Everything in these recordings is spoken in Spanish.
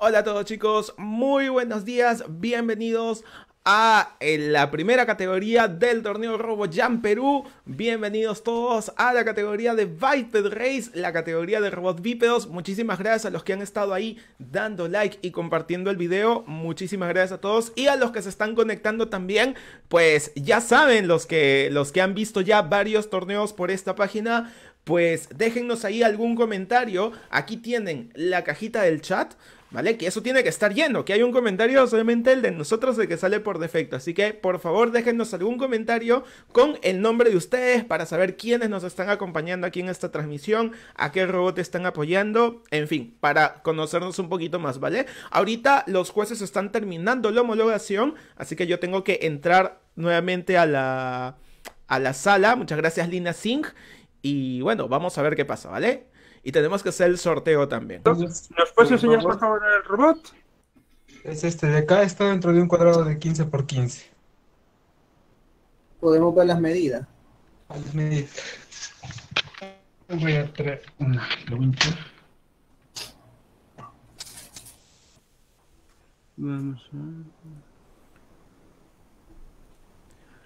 Hola a todos chicos, muy buenos días, bienvenidos a la primera categoría del torneo Robo Jam Perú. Bienvenidos todos a la categoría de Biped Race, la categoría de robots bípedos. Muchísimas gracias a los que han estado ahí dando like y compartiendo el video. Muchísimas gracias a todos y a los que se están conectando también. Pues ya saben los que los que han visto ya varios torneos por esta página, pues déjennos ahí algún comentario. Aquí tienen la cajita del chat. ¿Vale? Que eso tiene que estar lleno, que hay un comentario solamente el de nosotros el que sale por defecto. Así que por favor déjennos algún comentario con el nombre de ustedes para saber quiénes nos están acompañando aquí en esta transmisión, a qué robot están apoyando, en fin, para conocernos un poquito más, ¿vale? Ahorita los jueces están terminando la homologación, así que yo tengo que entrar nuevamente a la, a la sala. Muchas gracias Lina Singh. Y bueno, vamos a ver qué pasa, ¿vale? Y tenemos que hacer el sorteo también. ¿Nos puedes enseñar por favor el robot? Es este de acá, está dentro de un cuadrado de 15 por 15. Podemos ver las medidas. Las medidas. Voy a traer una. Vamos a ver.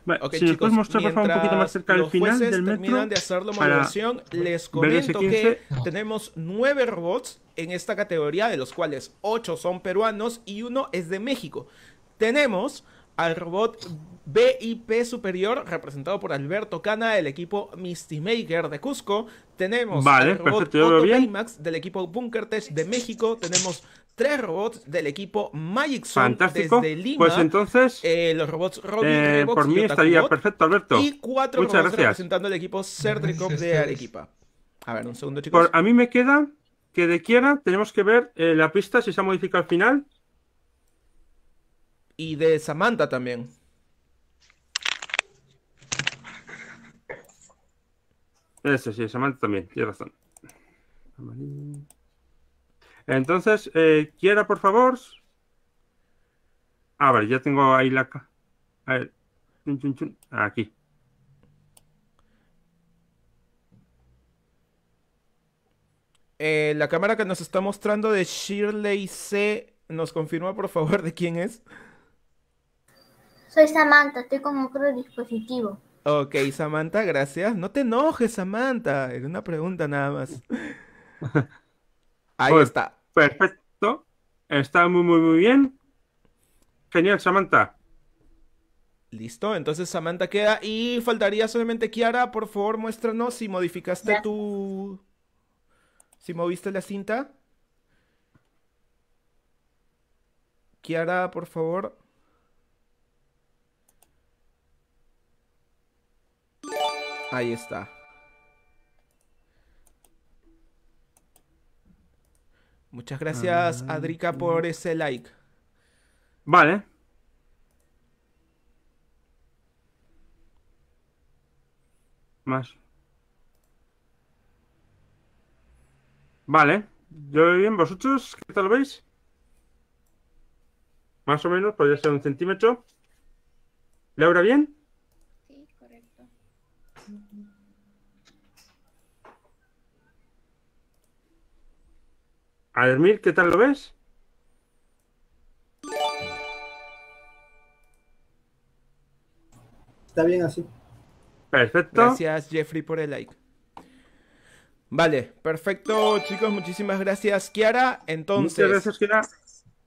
Vale, si nos chicos, puedes mostrar por favor un poquito más cerca del los final del metro. terminan de hacer la les comento 15. que tenemos nueve robots en esta categoría, de los cuales ocho son peruanos y uno es de México. Tenemos al robot BIP superior, representado por Alberto Cana, del equipo Misty Maker de Cusco. Tenemos Vale, al robot perfecto, Otto. Baymax, del equipo Bunker Tech de México. Tenemos tres robots del equipo Magic Zone Fantástico. desde Lima. Pues entonces, Eh, los robots Robin, eh, Revox por y mí estaría perfecto, Alberto. Y cuatro Muchas robots gracias. representando el equipo Certricop de. Arequipa. A ver, un segundo, chicos. Por- a mí me queda que de Kiara tenemos que ver eh, la pista si se ha modificado al final. Y de Samantha también. Ese sí, Samantha también, tienes razón. Entonces, eh, Kiara, por favor. Ah, vale, ya tengo ahí la... A ver. Chun, chun, chun. Aquí. Eh, la cámara que nos está mostrando de Shirley C. ¿Nos confirma, por favor, de quién es? Soy Samantha, estoy con otro dispositivo. Ok, Samantha, gracias. No te enojes, Samantha. Era una pregunta nada más. Ahí está. Perfecto. Está muy, muy, muy bien. Genial, Samantha. Listo, entonces Samantha queda. Y faltaría solamente Kiara. Por favor, muéstranos si modificaste Ya. tu. Si moviste la cinta. Kiara, por favor. Ahí está. Muchas gracias, Ah, Adrika, por ese like. Vale. Más. Vale. Yo veo bien. ¿Vosotros qué tal lo veis? Más o menos, podría ser un centímetro. ¿Laura bien? Ademir, ¿qué tal lo ves? Está bien así. Perfecto. Gracias, Jeffrey, por el like. Vale, perfecto, chicos. Muchísimas gracias, Kiara. Entonces, Muchas gracias, Kira.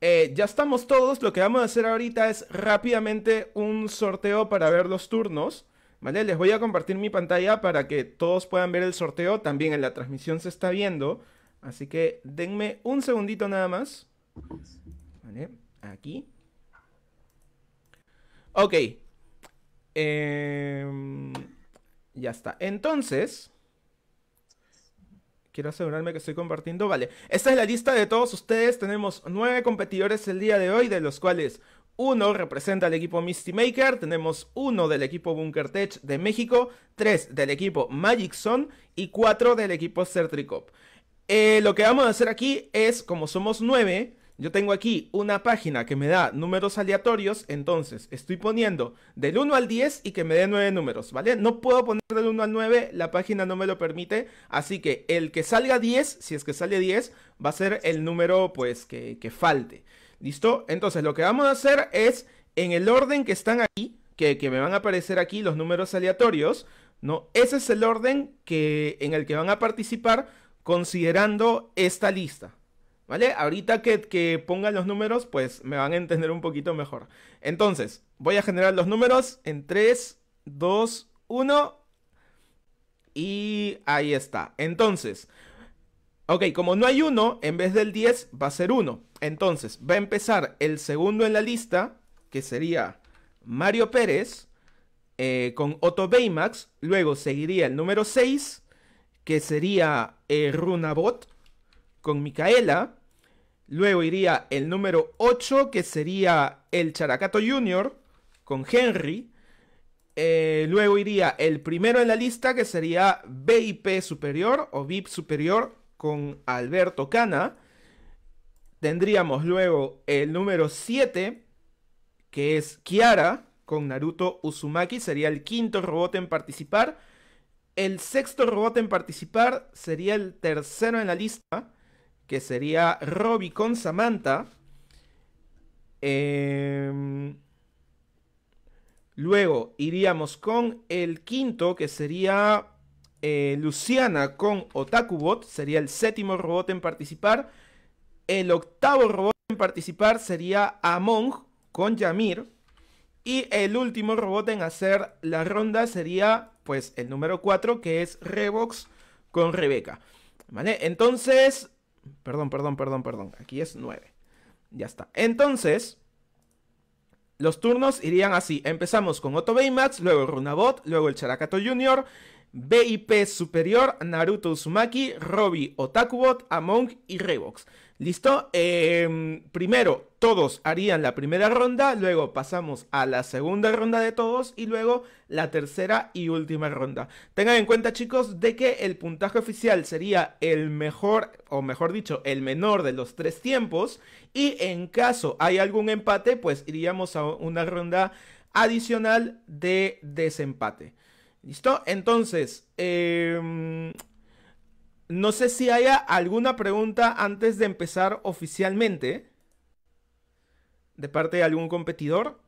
eh, ya estamos todos. Lo que vamos a hacer ahorita es rápidamente un sorteo para ver los turnos. ¿Vale? Les voy a compartir mi pantalla para que todos puedan ver el sorteo. También en la transmisión se está viendo. Así que denme un segundito nada más. ¿Vale? Aquí. Ok. Em, ya está. Entonces, quiero asegurarme que estoy compartiendo. Vale, esta es la lista de todos ustedes. Tenemos nueve competidores el día de hoy, de los cuales uno representa al equipo Misty Maker. Tenemos uno del equipo Bunker Tech de México, tres del equipo Magic Zone y cuatro del equipo Certricop. Eh, lo que vamos a hacer aquí es, como somos nueve, yo tengo aquí una página que me da números aleatorios, entonces estoy poniendo del 1 al 10 y que me dé 9 números, ¿vale? No puedo poner del 1 al 9, la página no me lo permite, así que el que salga 10, si es que sale 10, va a ser el número pues que, que falte. ¿Listo? Entonces lo que vamos a hacer es, en el orden que están aquí, que, que me van a aparecer aquí los números aleatorios, ¿no? Ese es el orden que, en el que van a participar considerando esta lista. ¿Vale? Ahorita que, pongan los números, pues me van a entender un poquito mejor. Entonces, voy a generar los números en 3, 2, 1. Y ahí está. Entonces, ok, como no hay 1, en vez del 10 va a ser 1. Entonces, va a empezar el segundo en la lista, que sería Mario Pérez, eh, con Otto Baymax. Luego seguiría el número 6, que sería eh, Runabot con Micaela. Luego iría el número 8, que sería el Characato Junior, con Henry. Eh, luego iría el primero en la lista, que sería BIP Superior o VIP Superior, con Alberto Cana. Tendríamos luego el número 7, que es Kiara, con Naruto Uzumaki. Sería el quinto robot en participar. El sexto robot en participar sería el tercero en la lista que sería Robbie con Samantha. Em, luego iríamos con el quinto, que sería eh, Luciana con Otakubot, sería el séptimo robot en participar. El octavo robot en participar sería Among con Yamir. Y el último robot en hacer la ronda sería, pues, el número 4, que es Revox con Rebeca. ¿Vale? Entonces, Perdón, perdón, perdón, perdón. Aquí es 9. Ya está. Entonces, los turnos irían así. Empezamos con Otto Baymax, luego Runabot, luego el Charakato Jr., BIP Superior, Naruto Uzumaki, Robbie Otakubot, Among y Revox. ¿Listo? Em, primero, todos harían la primera ronda, luego pasamos a la segunda ronda de todos y luego la tercera y última ronda. Tengan en cuenta, chicos, de que el puntaje oficial sería el mejor, o mejor dicho, el menor de los tres tiempos. Y en caso hay algún empate, pues iríamos a una ronda adicional de desempate. ¿Listo? Entonces, eh, no sé si haya alguna pregunta antes de empezar oficialmente. De parte de algún competidor.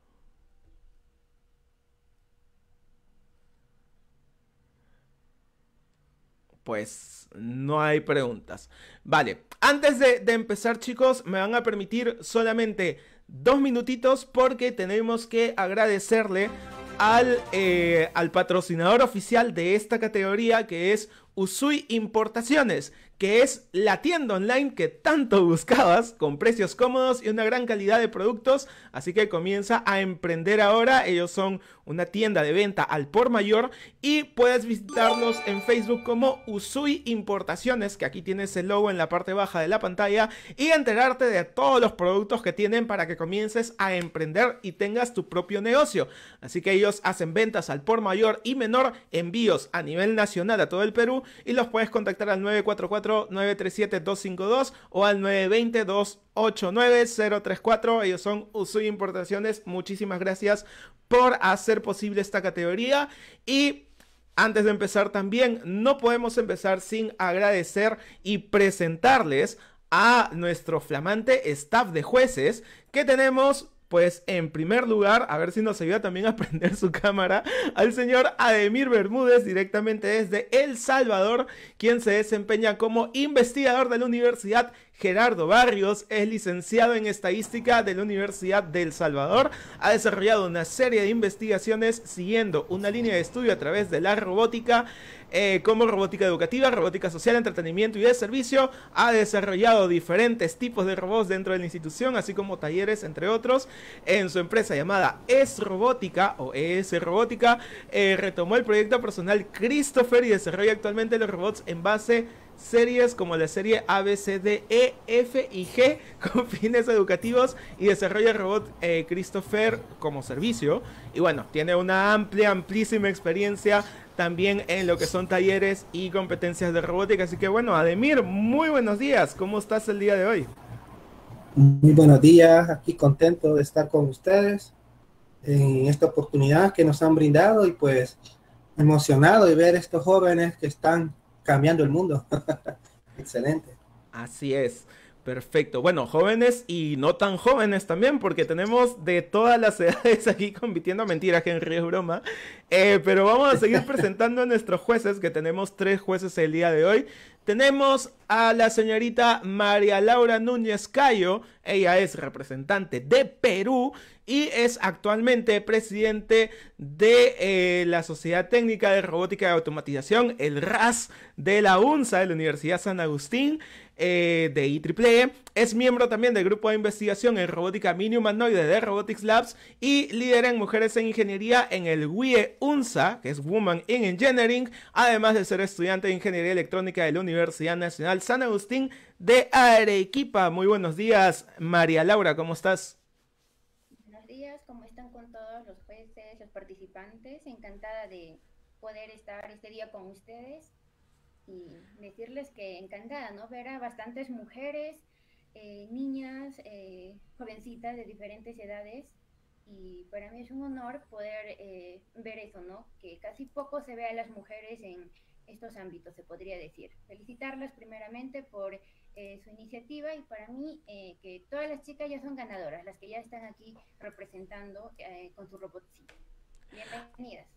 Pues no hay preguntas. Vale, antes de, empezar chicos, me van a permitir solamente dos minutitos porque tenemos que agradecerle al, eh, al patrocinador oficial de esta categoría que es Usui Importaciones, que es la tienda online que tanto buscabas, con precios cómodos y una gran calidad de productos, así que comienza a emprender ahora, ellos son una tienda de venta al por mayor y puedes visitarlos en Facebook como Usui Importaciones, que aquí tienes el logo en la parte baja de la pantalla, y enterarte de todos los productos que tienen para que comiences a emprender y tengas tu propio negocio. Así que ellos hacen ventas al por mayor y menor, envíos a nivel nacional a todo el Perú y los puedes contactar al 944-937-252 o al 920-289-034. Ellos son Usui Importaciones. Muchísimas gracias por hacer posible esta categoría y antes de empezar también, no podemos empezar sin agradecer y presentarles a nuestro flamante staff de jueces que tenemos pues en primer lugar, a ver si nos ayuda también a prender su cámara, al señor Ademir Bermúdez, directamente desde El Salvador, quien se desempeña como investigador de la Universidad Gerardo Barrios es licenciado en estadística de la Universidad del Salvador. Ha desarrollado una serie de investigaciones siguiendo una línea de estudio a través de la robótica. Eh, como robótica educativa, robótica social, entretenimiento y de servicio. Ha desarrollado diferentes tipos de robots dentro de la institución, así como talleres, entre otros. En su empresa llamada Es Robótica o ES Robótica, eh, retomó el proyecto personal Christopher y desarrolla actualmente los robots en base series como la serie A, B, C, D, E, F y G con fines educativos y desarrolla el robot eh, Christopher como servicio. Y bueno, tiene una amplia, amplísima experiencia también en lo que son talleres y competencias de robótica. Así que bueno, Ademir, muy buenos días. ¿Cómo estás el día de hoy? Muy buenos días, aquí contento de estar con ustedes en esta oportunidad que nos han brindado y pues emocionado de ver estos jóvenes que están cambiando el mundo. Excelente. Así es. Perfecto. Bueno, jóvenes y no tan jóvenes también, porque tenemos de todas las edades aquí compitiendo. Mentira, Henry, es broma. Eh, pero vamos a seguir presentando a nuestros jueces, que tenemos tres jueces el día de hoy. Tenemos a la señorita María Laura Núñez Cayo. Ella es representante de Perú y es actualmente presidente de eh, la Sociedad Técnica de Robótica y Automatización, el RAS de la UNSA, de la Universidad San Agustín. Eh, de IEEE. Es miembro también del grupo de investigación en robótica mini humanoide de Robotics Labs y líder en mujeres en ingeniería en el WIE UNSA, que es Woman in Engineering, además de ser estudiante de ingeniería electrónica de la Universidad Nacional San Agustín de Arequipa. Muy buenos días, María Laura, ¿cómo estás? Buenos días, ¿cómo están con todos los jueces, los participantes? Encantada de poder estar este día con ustedes y decirles que encantada, ¿no? Ver a bastantes mujeres, eh, niñas, eh, jovencitas de diferentes edades y para mí es un honor poder eh, ver eso, ¿no? Que casi poco se ve a las mujeres en estos ámbitos, se podría decir. Felicitarlas primeramente por su iniciativa y para mí que todas las chicas ya son ganadoras, las que ya están aquí representando con su robotcito. Bienvenidas.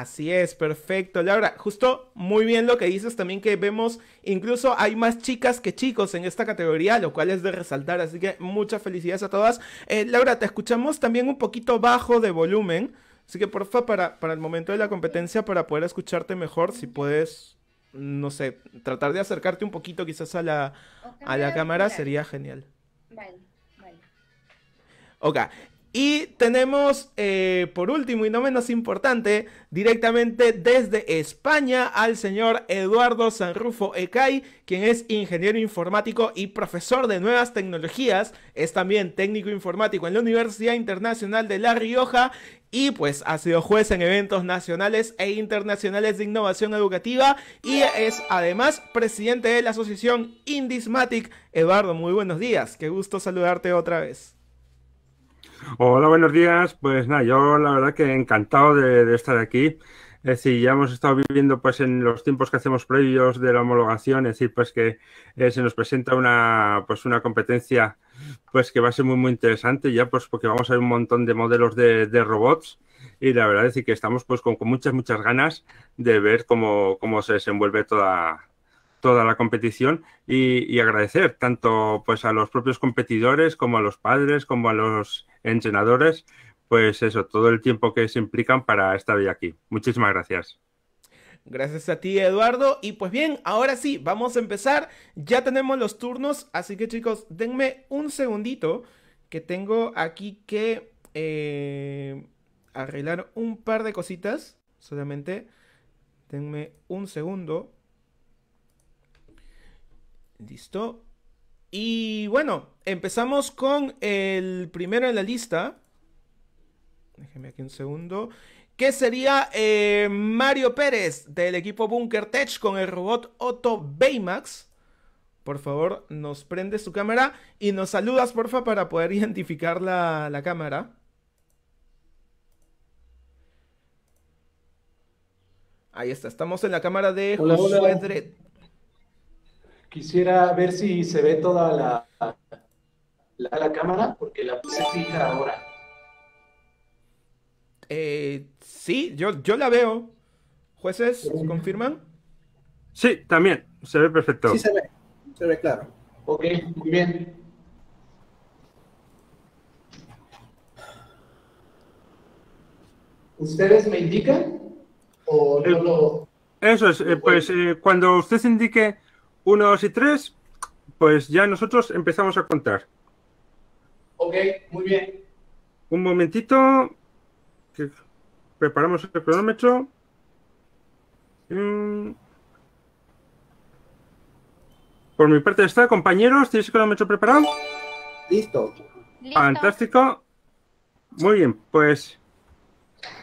Así es, perfecto. Laura, justo muy bien lo que dices también que vemos, incluso hay más chicas que chicos en esta categoría, lo cual es de resaltar, así que muchas felicidades a todas. Eh, Laura, te escuchamos también un poquito bajo de volumen, así que porfa, para, para el momento de la competencia, para poder escucharte mejor, si puedes, no sé, tratar de acercarte un poquito quizás a la, a la cámara, sería genial. Vale, vale. Ok, y tenemos, eh, por último y no menos importante, directamente desde España al señor Eduardo Sanrufo Ecay, quien es ingeniero informático y profesor de nuevas tecnologías. Es también técnico informático en la Universidad Internacional de La Rioja y pues ha sido juez en eventos nacionales e internacionales de innovación educativa y es además presidente de la asociación Indismatic. Eduardo, muy buenos días. Qué gusto saludarte otra vez. Hola, buenos días. Pues nada, yo la verdad que encantado de, estar aquí. Es decir, ya hemos estado viviendo pues en los tiempos que hacemos previos de la homologación, es decir, pues que eh, se nos presenta una pues una competencia pues que va a ser muy muy interesante ya pues porque vamos a ver un montón de modelos de, robots y la verdad es que estamos pues con, muchas muchas ganas de ver cómo, cómo se desenvuelve toda, toda la competición y, agradecer tanto pues a los propios competidores como a los padres como a los entrenadores pues eso todo el tiempo que se implican para estar hoy aquí muchísimas gracias Gracias a ti, Eduardo. Y pues bien, ahora sí, vamos a empezar. Ya tenemos los turnos, así que chicos, denme un segundito que tengo aquí que eh, arreglar un par de cositas. Solamente denme un segundo. Listo. Y bueno, empezamos con el primero en la lista. Déjeme aquí un segundo. Que sería eh, Mario Pérez del equipo Bunker Tech con el robot Otto Baymax. Por favor, nos prende su cámara y nos saludas, porfa, para poder identificar la, cámara. Ahí está, estamos en la cámara de Josué Quisiera ver si se ve toda la, la, cámara, porque la puse fija ahora. Eh, sí, yo, yo la veo. ¿Jueces confirman? Sí, también, se ve perfecto. Sí, se ve, se ve claro. Ok, muy bien. ¿Ustedes me indican? ¿O yo lo.? Eso es, eh, pues eh, cuando usted indique 1, 2 y 3, pues ya nosotros empezamos a contar. Ok, muy bien. Un momentito. preparamos el cronómetro. Mm. Por mi parte está, compañeros, ¿tienes el cronómetro preparado? Listo. Fantástico. Muy bien, pues.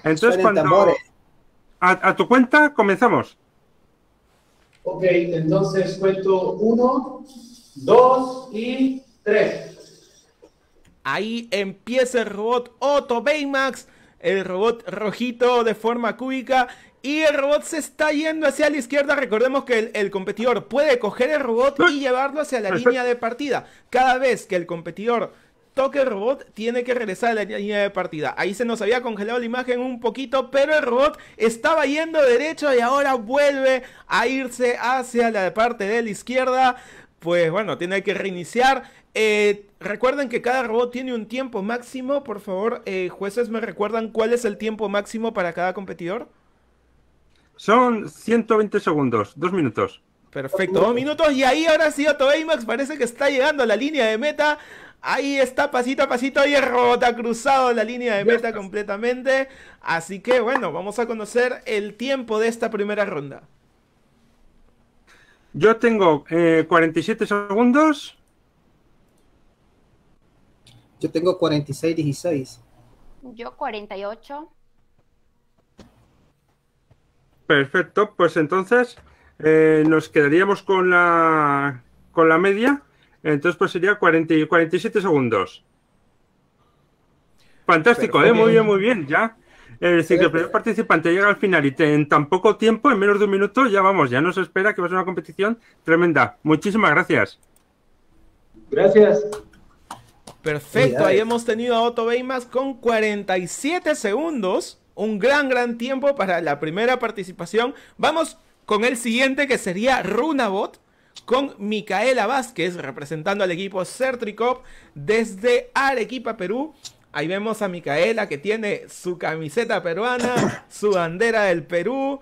Entonces, cuando. a tu cuenta, comenzamos. Ok, entonces cuento uno, dos y tres. Ahí empieza el robot Otto Baymax, el robot rojito de forma cúbica. Y el robot se está yendo hacia la izquierda. Recordemos que el, el competidor puede coger el robot y llevarlo hacia la línea de partida. Cada vez que el competidor toque el robot, tiene que regresar a la línea de partida. Ahí se nos había congelado la imagen un poquito, pero el robot estaba yendo derecho y ahora vuelve a irse hacia la parte de la izquierda. Pues bueno, tiene que reiniciar. Eh, recuerden que cada robot tiene un tiempo máximo. Por favor, eh, jueces, ¿me recuerdan cuál es el tiempo máximo para cada competidor? Son 120 segundos, dos minutos. Perfecto, dos minutos. Y ahí ahora sí, Otto Baymax parece que está llegando a la línea de meta. Ahí está, pasito a pasito, y el robot ha cruzado la línea de meta completamente. Así que bueno, vamos a conocer el tiempo de esta primera ronda. Yo tengo eh, 47 segundos. Yo tengo 46, 16. Yo 48. Perfecto, pues entonces eh, nos quedaríamos con la, con la media. Entonces, pues sería 40 y 47 segundos. Fantástico, ¿eh? muy bien, muy bien, ya. Es decir, que el primer participante llega al final y te- en tan poco tiempo, en menos de un minuto, ya vamos, ya nos espera que va a ser una competición tremenda. Muchísimas gracias. Gracias. Perfecto, ahí hemos tenido a Otto Baymax con 47 segundos. Un gran, gran tiempo para la primera participación. Vamos con el siguiente que sería Runabot con Micaela Vázquez representando al equipo Certricop desde Arequipa, Perú. Ahí vemos a Micaela que tiene su camiseta peruana, su bandera del Perú.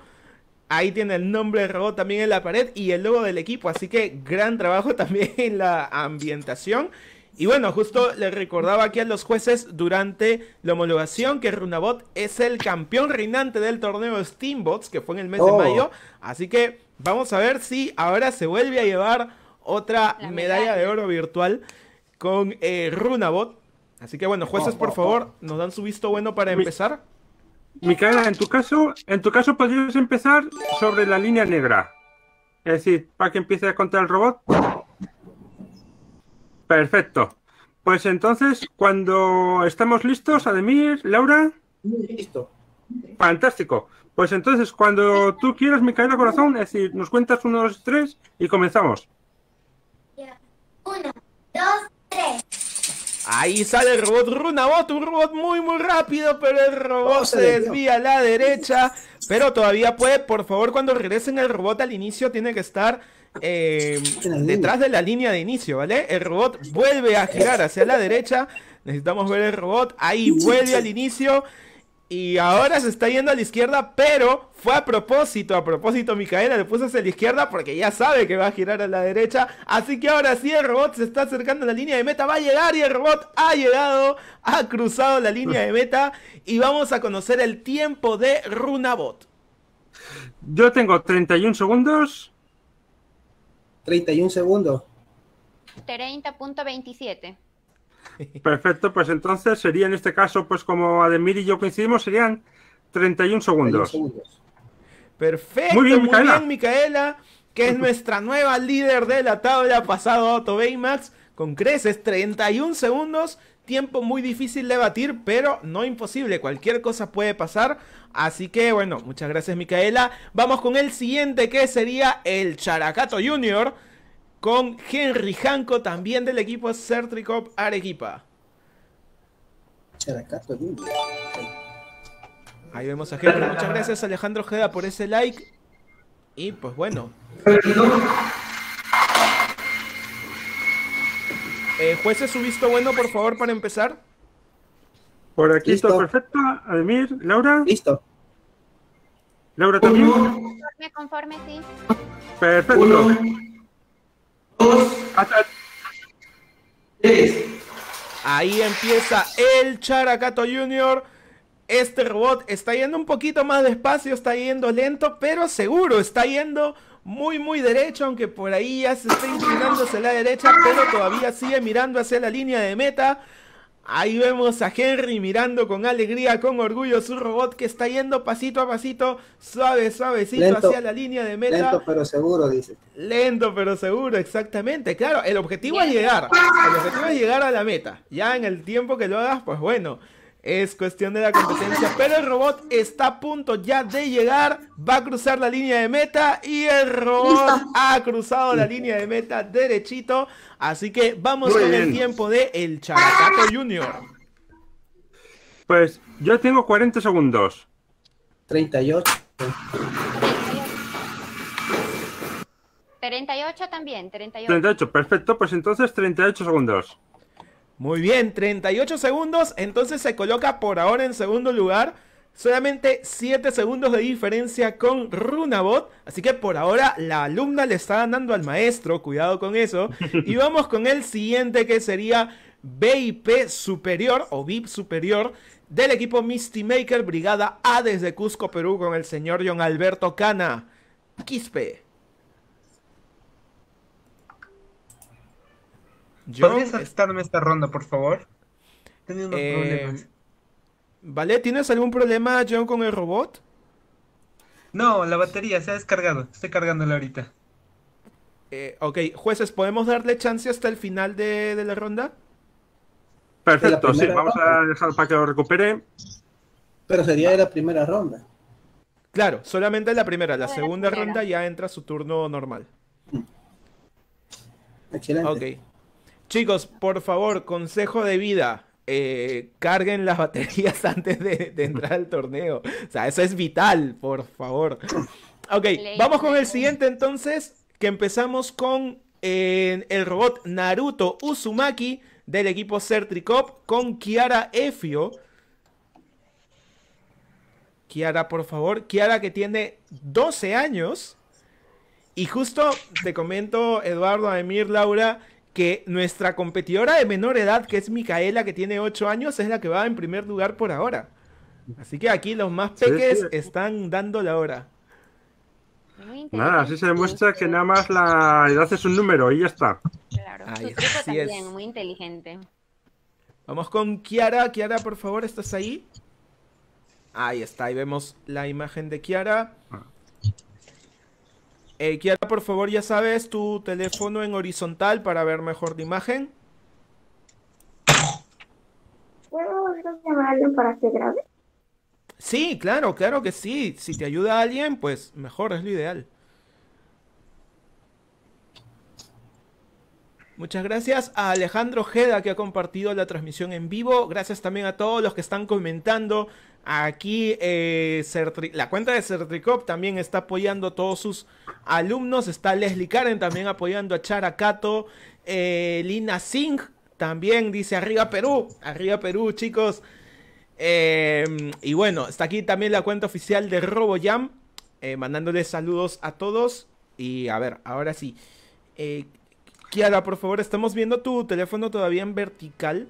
Ahí tiene el nombre del robot también en la pared y el logo del equipo. Así que gran trabajo también en la ambientación. Y bueno, justo le recordaba aquí a los jueces durante la homologación que Runabot es el campeón reinante del torneo Steambots, que fue en el mes de Oh. mayo. Así que vamos a ver si ahora se vuelve a llevar otra La medalla medalla. de oro virtual con eh, Runabot. Así que bueno, jueces, por favor, nos dan su visto bueno para empezar. Micaela, en tu caso, en tu caso podrías empezar sobre la línea negra. Es decir, para que empiece a contar el robot. Perfecto. Pues entonces, cuando estamos listos, Ademir, Laura, Listo. fantástico. Pues entonces, cuando tú quieras, Micaela Corazón, es decir, nos cuentas uno, dos, tres y comenzamos. Uno, dos, tres. Ahí sale el robot Runabot, un robot muy muy rápido, pero el robot Oh, se desvía a la derecha. Pero todavía puede, por favor, cuando regresen el robot al inicio, tiene que estar eh, detrás de la línea de inicio, ¿vale? El robot vuelve a girar hacia la derecha. Necesitamos ver el robot. Ahí vuelve al inicio. Y ahora se está yendo a la izquierda, pero fue a propósito, a propósito Micaela le puso hacia la izquierda porque ya sabe que va a girar a la derecha. Así que ahora sí el robot se está acercando a la línea de meta, va a llegar y el robot ha llegado, ha cruzado la línea de meta y vamos a conocer el tiempo de Runabot. Yo tengo 31 segundos. 31 segundos. 30.27. Perfecto, pues entonces sería en este caso, pues como Ademir y yo coincidimos, serían 31 31 segundos. segundos. Perfecto, Muy muy bien, Micaela. Que es nuestra nueva líder de la tabla pasado Otto Baymax con creces 31 segundos, tiempo muy difícil de batir, pero no imposible, cualquier cosa puede pasar. Así que bueno, muchas gracias Micaela. Vamos con el siguiente que sería el Characato Junior con Henry Hanco también del equipo Certricop Arequipa. Ahí vemos a Henry. Muchas gracias Alejandro Ojeda por ese like. Y pues bueno, Eh, jueces, su visto bueno, por favor, para empezar. Por aquí Listo. todo perfecto. Ademir, Laura, Listo. Laura también. Conforme, conforme, sí. Perfecto. Uno, dos, tres. Ahí empieza el Characato Junior. Este robot está yendo un poquito más despacio, está yendo lento, pero seguro, está yendo muy muy derecho, aunque por ahí ya se está inclinando hacia la derecha, pero todavía sigue mirando hacia la línea de meta. Ahí vemos a Henry mirando con alegría, con orgullo su robot que está yendo pasito a pasito, suave, suavecito Lento. hacia la línea de meta. Lento pero seguro, dice. Lento pero seguro, exactamente. Claro, el objetivo es llegar. El objetivo es llegar a la meta. Ya en el tiempo que lo hagas, pues bueno, es cuestión de la competencia. Pero el robot está a punto ya de llegar. Va a cruzar la línea de meta. Y el robot ha cruzado la línea de meta derechito. Así que vamos Muy con el tiempo de el Characato Junior. Pues yo tengo 40 segundos. 38. 38 también, 38. 38, perfecto. Pues entonces 38 segundos. Muy bien, 38 segundos. Entonces se coloca por ahora en segundo lugar. Solamente 7 segundos de diferencia con Runabot. Así que por ahora la alumna le está ganando al maestro. Cuidado con eso. Y vamos con el siguiente que sería BIP Superior o VIP Superior del equipo Misty Maker Brigada A desde Cusco, Perú con el señor John Alberto Cana. Quispe. John, ¿Podrías aceptarme esta ronda, por favor? Tenido unos Eh, problemas. ¿Vale? ¿Tienes algún problema, John, con el robot? No, la batería se ha descargado. Estoy cargándola ahorita. Eh, ok, jueces, ¿podemos darle chance hasta el final de, de la ronda? Perfecto, la sí, vamos a dejar para que lo recupere. Pero sería de la primera ronda. Claro, solamente la primera. La segunda primera. ronda ya entra su turno normal. Excelente. Ok. Chicos, por favor, consejo de vida. eh, carguen las baterías antes de, de entrar al torneo. O sea, eso es vital, por favor. Ok, vamos con el siguiente entonces, que empezamos con eh, el robot Naruto Uzumaki del equipo Certricop con Kiara Efio. Kiara, por favor. Kiara que tiene 12 años. Y justo te comento, Eduardo, Emir, Laura, que nuestra competidora de menor edad, que es Micaela, que tiene 8 años, es la que va en primer lugar por ahora. Así que aquí los más peques sí. están dando la hora. Muy Nada, así se demuestra que nada más la edad es un número y ya está. Claro, Ahí su así es. también, muy inteligente. Vamos con Kiara. Kiara, por favor, ¿estás ahí? Ahí está, ahí vemos la imagen de Kiara. Ah. Eh, Kiara, por favor, ya sabes, tu teléfono en horizontal para ver mejor la imagen. ¿Puedo llamar a alguien para que grabe? Sí, claro, claro que sí. Si te ayuda alguien, pues mejor, es lo ideal. Muchas gracias a Alejandro Jeda que ha compartido la transmisión en vivo. Gracias también a todos los que están comentando. Aquí eh, la cuenta de Certricop también está apoyando a todos sus alumnos. Está Leslie Karen también apoyando a Chara Cato. Eh, Lina Singh también dice arriba Perú. Arriba Perú, chicos. Eh, y bueno, está aquí también la cuenta oficial de RoboJam, eh, mandándoles saludos a todos. Y a ver, ahora sí. Kiara, por favor, estamos viendo tu teléfono todavía en vertical.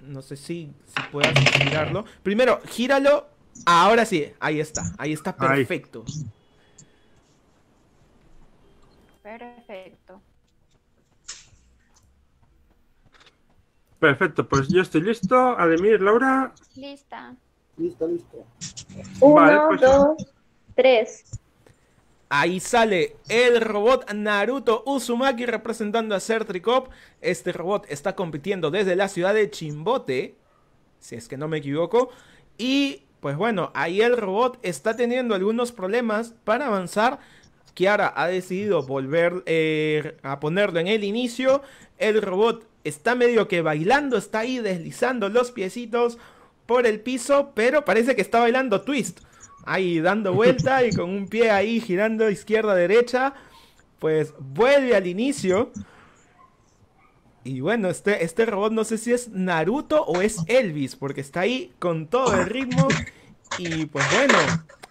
No sé si, si puedas girarlo. Primero, gíralo. Ahora sí, ahí está. Ahí está perfecto. Perfecto. Perfecto, pues yo estoy listo. Ademir, Laura. Lista. Listo, listo. Uno, Vale, pues- dos, tres. Ahí sale el robot Naruto Uzumaki representando a Certricop. Este robot está compitiendo desde la ciudad de Chimbote, si es que no me equivoco. Y pues bueno, ahí el robot está teniendo algunos problemas para avanzar. Kiara ha decidido volver eh, a ponerlo en el inicio. El robot está medio que bailando, está ahí deslizando los piecitos por el piso, pero parece que está bailando twist. Ahí dando vuelta y con un pie ahí girando izquierda derecha. Pues vuelve al inicio. Y bueno, este, este robot no sé si es Naruto o es Elvis, porque está ahí con todo el ritmo. Y pues bueno,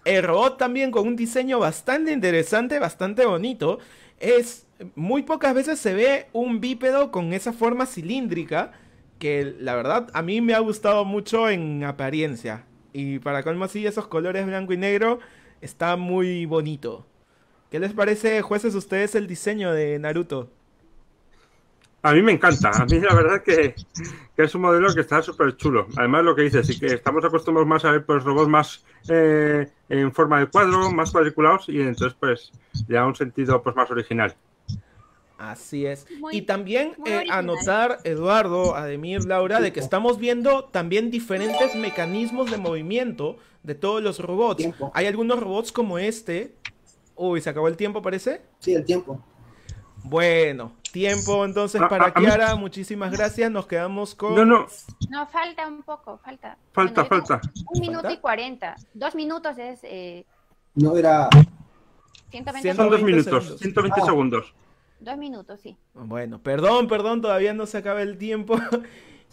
el robot también con un diseño bastante interesante, bastante bonito. Es muy pocas veces se ve un bípedo con esa forma cilíndrica que la verdad a mí me ha gustado mucho en apariencia. Y para colmo así, esos colores blanco y negro está muy bonito. ¿Qué les parece, jueces, ustedes el diseño de Naruto? A mí me encanta. A mí la verdad que, que es un modelo que está súper chulo. Además, lo que dices, sí que estamos acostumbrados más a ver pues, robots más eh, en forma de cuadro, más cuadriculados, y entonces pues le da un sentido pues más original. Así es. Muy- y también eh, anotar, Eduardo, Ademir, Laura, de que estamos viendo también diferentes mecanismos de movimiento de todos los robots. Tiempo. Hay algunos robots como este. Uy, se acabó el tiempo, parece. Sí, el tiempo. Bueno, tiempo entonces A- para a- Kiara, muchísimas gracias. Nos quedamos con. No, no, No, falta un poco, falta. falta, Bueno, falta. Un minuto ¿Falta? y cuarenta. Dos minutos es eh, No era. 120 Son dos 120 minutos, segundos. 120 Ah. segundos. Dos minutos, sí. Bueno, perdón, perdón, todavía no se acaba el tiempo.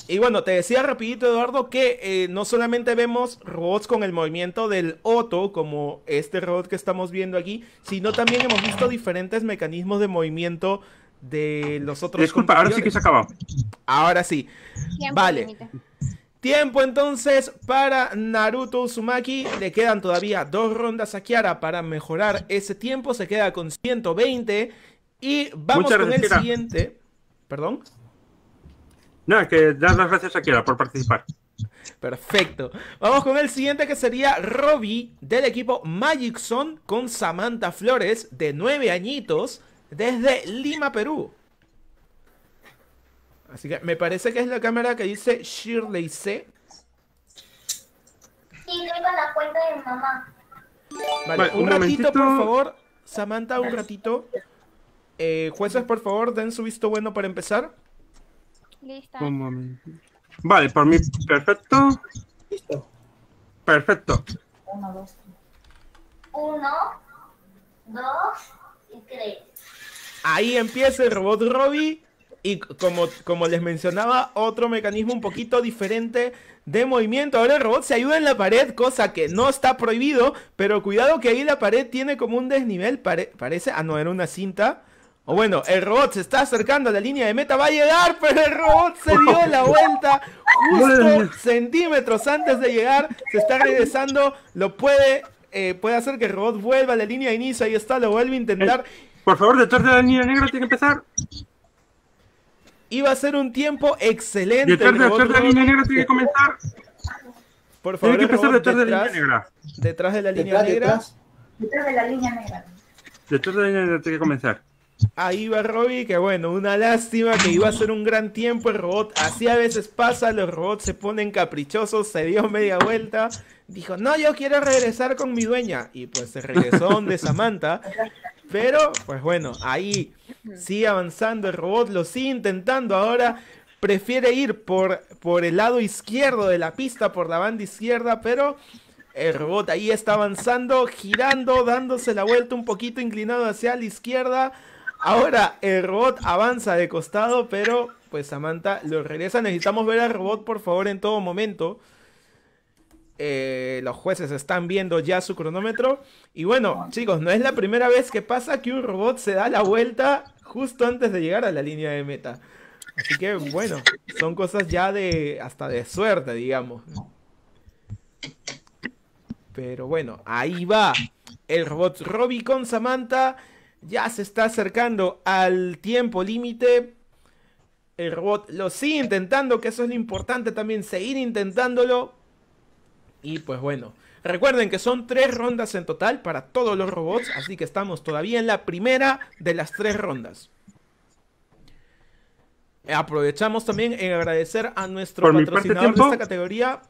Y bueno, te decía rapidito, Eduardo, que eh, no solamente vemos robots con el movimiento del Otto, como este robot que estamos viendo aquí, sino también hemos visto diferentes mecanismos de movimiento de los otros. Disculpa, ahora sí que se acabado. Ahora sí. Tiempo Vale. Tiempo entonces para Naruto Uzumaki. Le quedan todavía dos rondas a Kiara para mejorar ese tiempo. Se queda con 120. Y vamos Muchas con el siguiente. ¿Perdón? Nada, que dar las gracias a Kiara por participar. Perfecto. Vamos con el siguiente que sería Robbie del equipo Magic Zone con Samantha Flores de 9 añitos desde Lima, Perú. Así que me parece que es la cámara que dice Shirley C. Y tengo la cuenta de mi mamá. Vale, Vale, un, un ratito, por favor. Samantha, un ratito. Eh, jueces, por favor, den su visto bueno para empezar. Lista. Un momento. Vale, por mí, perfecto. Listo. Perfecto. Uno, dos, y tres. Ahí empieza el robot Robbie. Y como, como les mencionaba, otro mecanismo un poquito diferente de movimiento. Ahora el robot se ayuda en la pared, cosa que no está prohibido. Pero cuidado que ahí la pared tiene como un desnivel. pare- parece. Ah, no, era una cinta. O bueno, el robot se está acercando a la línea de meta. Va a llegar, pero el robot se dio la vuelta justo centímetros antes de llegar. Se está regresando. Lo puede. eh, puede hacer que el robot vuelva a la línea de inicio. Ahí está, lo vuelve a intentar. Por favor, detrás de la línea negra tiene que empezar. Iba a ser un tiempo excelente. Detrás, de- detrás de la línea negra tiene que comenzar. Por favor, Tiene que empezar detrás de la línea negra. detrás de la línea Detrás, negra. detrás. Detrás de la línea negra. Detrás de la línea negra tiene que comenzar. Ahí va Robbie, que bueno, una lástima que iba a ser un gran tiempo el robot. Así a veces pasa, los robots se ponen caprichosos, se dio media vuelta. Dijo, no, yo quiero regresar con mi dueña. Y pues se regresó donde Samantha. Pero, pues bueno, ahí sigue avanzando el robot, lo sigue intentando ahora. Prefiere ir por, por el lado izquierdo de la pista, por la banda izquierda, pero el robot ahí está avanzando, girando, dándose la vuelta un poquito inclinado hacia la izquierda. Ahora el robot avanza de costado, pero pues Samantha lo regresa. Necesitamos ver al robot, por favor, en todo momento. Eh, los jueces están viendo ya su cronómetro. Y bueno, chicos, no es la primera vez que pasa que un robot se da la vuelta justo antes de llegar a la línea de meta. Así que bueno, son cosas ya de hasta de suerte, digamos. Pero bueno, ahí va el robot Robbie con Samantha. Ya se está acercando al tiempo límite. El robot lo sigue intentando, que eso es lo importante también, seguir intentándolo. Y pues bueno, recuerden que son tres rondas en total para todos los robots, así que estamos todavía en la primera de las tres rondas. Aprovechamos también en agradecer a nuestro Por mi parte, patrocinador de esta categoría.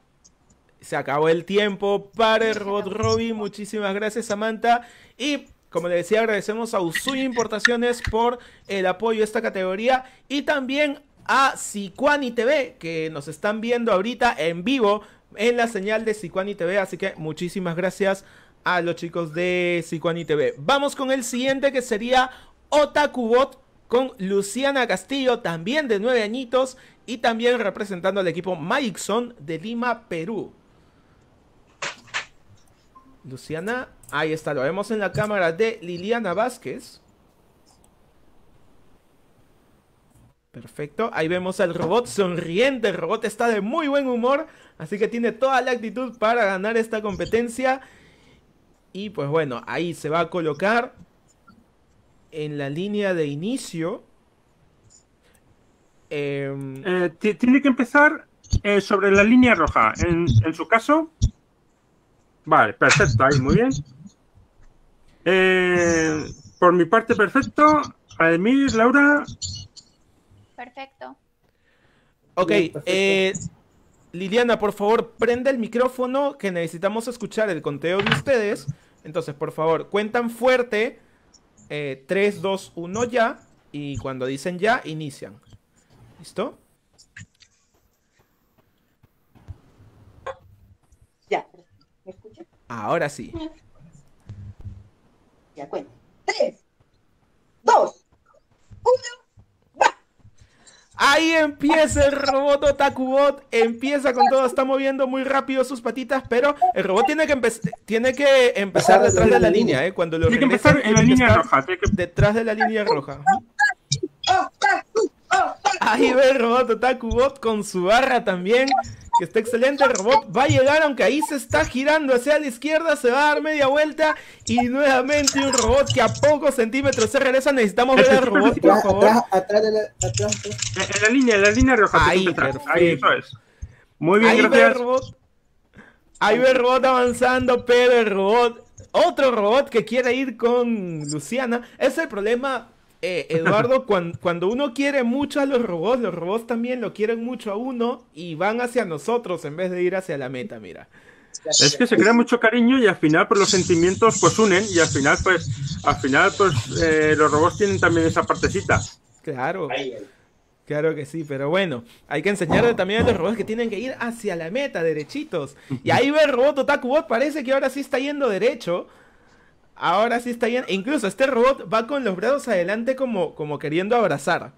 Se acabó el tiempo para el robot Robbie. Muchísimas gracias, Samantha. Y como le decía, agradecemos a Usui Importaciones por el apoyo a esta categoría. Y también a Sicuani TV, que nos están viendo ahorita en vivo en la señal de Sicuani TV. Así que muchísimas gracias a los chicos de Sicuani TV. Vamos con el siguiente que sería Otakubot con Luciana Castillo, también de 9 añitos. Y también representando al equipo Mikeson de Lima, Perú. Luciana, ahí está, lo vemos en la cámara de Liliana Vázquez. Perfecto, ahí vemos al robot sonriente, el robot está de muy buen humor, así que tiene toda la actitud para ganar esta competencia. Y pues bueno, ahí se va a colocar en la línea de inicio. Em, Eh, ti- tiene que empezar eh, sobre la línea roja. En su caso. Vale, perfecto, ahí, muy bien. Eh, por mi parte, perfecto. Ademir, Laura. Perfecto. ok, Bien, perfecto. eh, Liliana, por favor, prende el micrófono que necesitamos escuchar el conteo de ustedes. Entonces, por favor, cuentan fuerte. eh, 3, 2, 1 ya. Y cuando dicen ya, inician. ¿Listo? Ya, ¿me escuchan? Ahora sí. Ya cuento. Tres, dos, Ahí empieza el robot Otakubot, empieza con todo, está moviendo muy rápido sus patitas, pero el robot tiene que, empe- tiene que empezar detrás de la línea. ¿eh? Cuando lo Tiene que empezar en la línea roja. Detrás de la línea roja. Ahí ve el robot Otakubot con su barra también, que está excelente. El robot va a llegar, aunque ahí se está girando hacia la izquierda, se va a dar media vuelta y nuevamente un robot que a pocos centímetros se regresa. Necesitamos ver al robot, por favor. atrás, atrás de la, atrás, atrás. En la línea, en la línea roja. Ahí, perfecto. Ahí, eso es. Muy bien, Ahí ve el gracias. robot. Ahí ve el robot avanzando, pero el robot. Otro robot que quiere ir con Luciana. Es el problema, eh, Eduardo. cuan- cuando uno quiere mucho a los robots, los robots también lo quieren mucho a uno y van hacia nosotros en vez de ir hacia la meta, mira. Es que se crea mucho cariño y al final pues los sentimientos pues unen y al final pues al final pues eh, los robots tienen también esa partecita. Claro. Claro que sí, pero bueno, hay que enseñarle también a los robots que tienen que ir hacia la meta, derechitos. Y ahí ve el robot Otakubot, parece que ahora sí está yendo derecho. Ahora sí está yendo. Incluso este robot va con los brazos adelante como, como queriendo abrazar.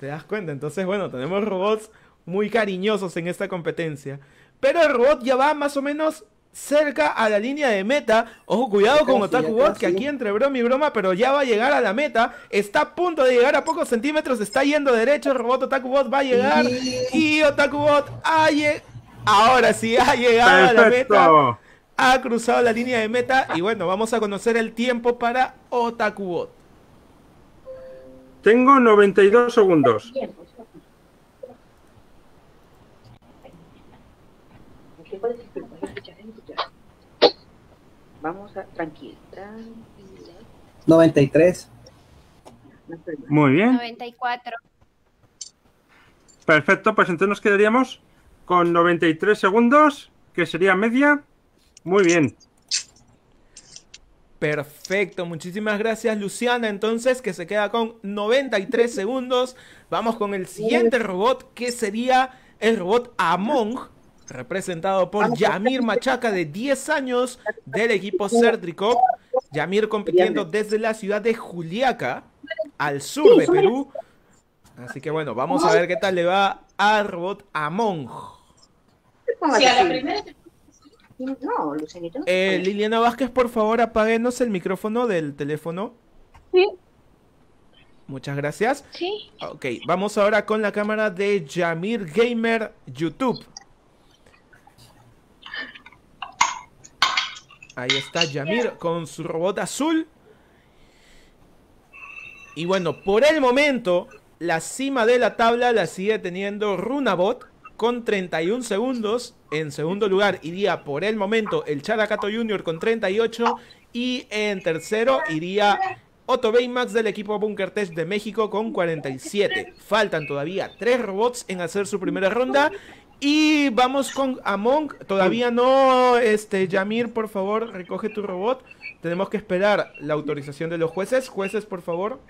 ¿Te das cuenta? Entonces, bueno, tenemos robots muy cariñosos en esta competencia. Pero el robot ya va más o menos cerca a la línea de meta. Ojo, cuidado con Casi, ya Otakubot, que aquí entre broma y broma, pero ya va a llegar a la meta. Está a punto de llegar a pocos centímetros, está yendo derecho. El robot Otakubot va a llegar. Y Otakubot ha lle- Ahora sí ha llegado a la meta. Perfecto. Ha cruzado la línea de meta. Y bueno, vamos a conocer el tiempo para Otakubot. Tengo 92 segundos. Vamos a tranquilo, tranquilo. 93. No estoy mal. Muy bien. 94. Perfecto, pues entonces nos quedaríamos con 93 segundos, que sería media. Muy bien. Perfecto, muchísimas gracias Luciana. Entonces, que se queda con 93 segundos. Vamos con el siguiente robot, que sería el robot Among, representado por Yamir Machaca, de 10 años, del equipo Cértrico. Yamir compitiendo desde la ciudad de Juliaca, al sur de Perú. Así que bueno, vamos a ver qué tal le va al robot Among. A la así. primera No, Lucianito. no. Eh, Liliana Vázquez, por favor, apáguenos el micrófono del teléfono. Sí. Muchas gracias. Sí. Ok, vamos ahora con la cámara de Yamir Gamer YouTube. Ahí está Yamir con su robot azul. Y bueno, por el momento, la cima de la tabla la sigue teniendo Runabot con 31 segundos. En segundo lugar iría por el momento el Characato Junior con 38. Y en tercero iría Otto Baymax del equipo Bunker Test de México con 47. Faltan todavía tres robots en hacer su primera ronda. Y vamos con Among. Todavía no, este, Yamir, por favor, recoge tu robot. Tenemos que esperar la autorización de los jueces. Jueces, por favor.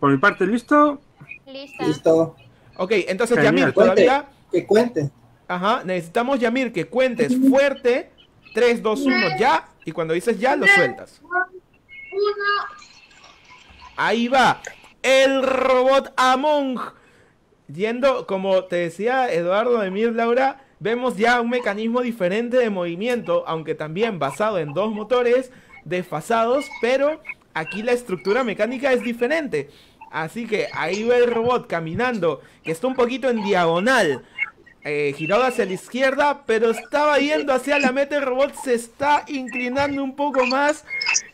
Por mi parte, listo. Lista. Listo. Ok, entonces Genial. Yamir, Cuente. todavía. Que cuente. Ajá, necesitamos Yamir que cuentes fuerte. 3, 2, 1, ya. Y cuando dices ya, lo sueltas. Ahí va. El robot Among. Yendo, como te decía Eduardo Emir Laura, vemos ya un mecanismo diferente de movimiento, aunque también basado en dos motores desfasados, pero aquí la estructura mecánica es diferente. Así que ahí va el robot caminando, que está un poquito en diagonal, eh, girado hacia la izquierda, pero estaba yendo hacia la meta. El robot se está inclinando un poco más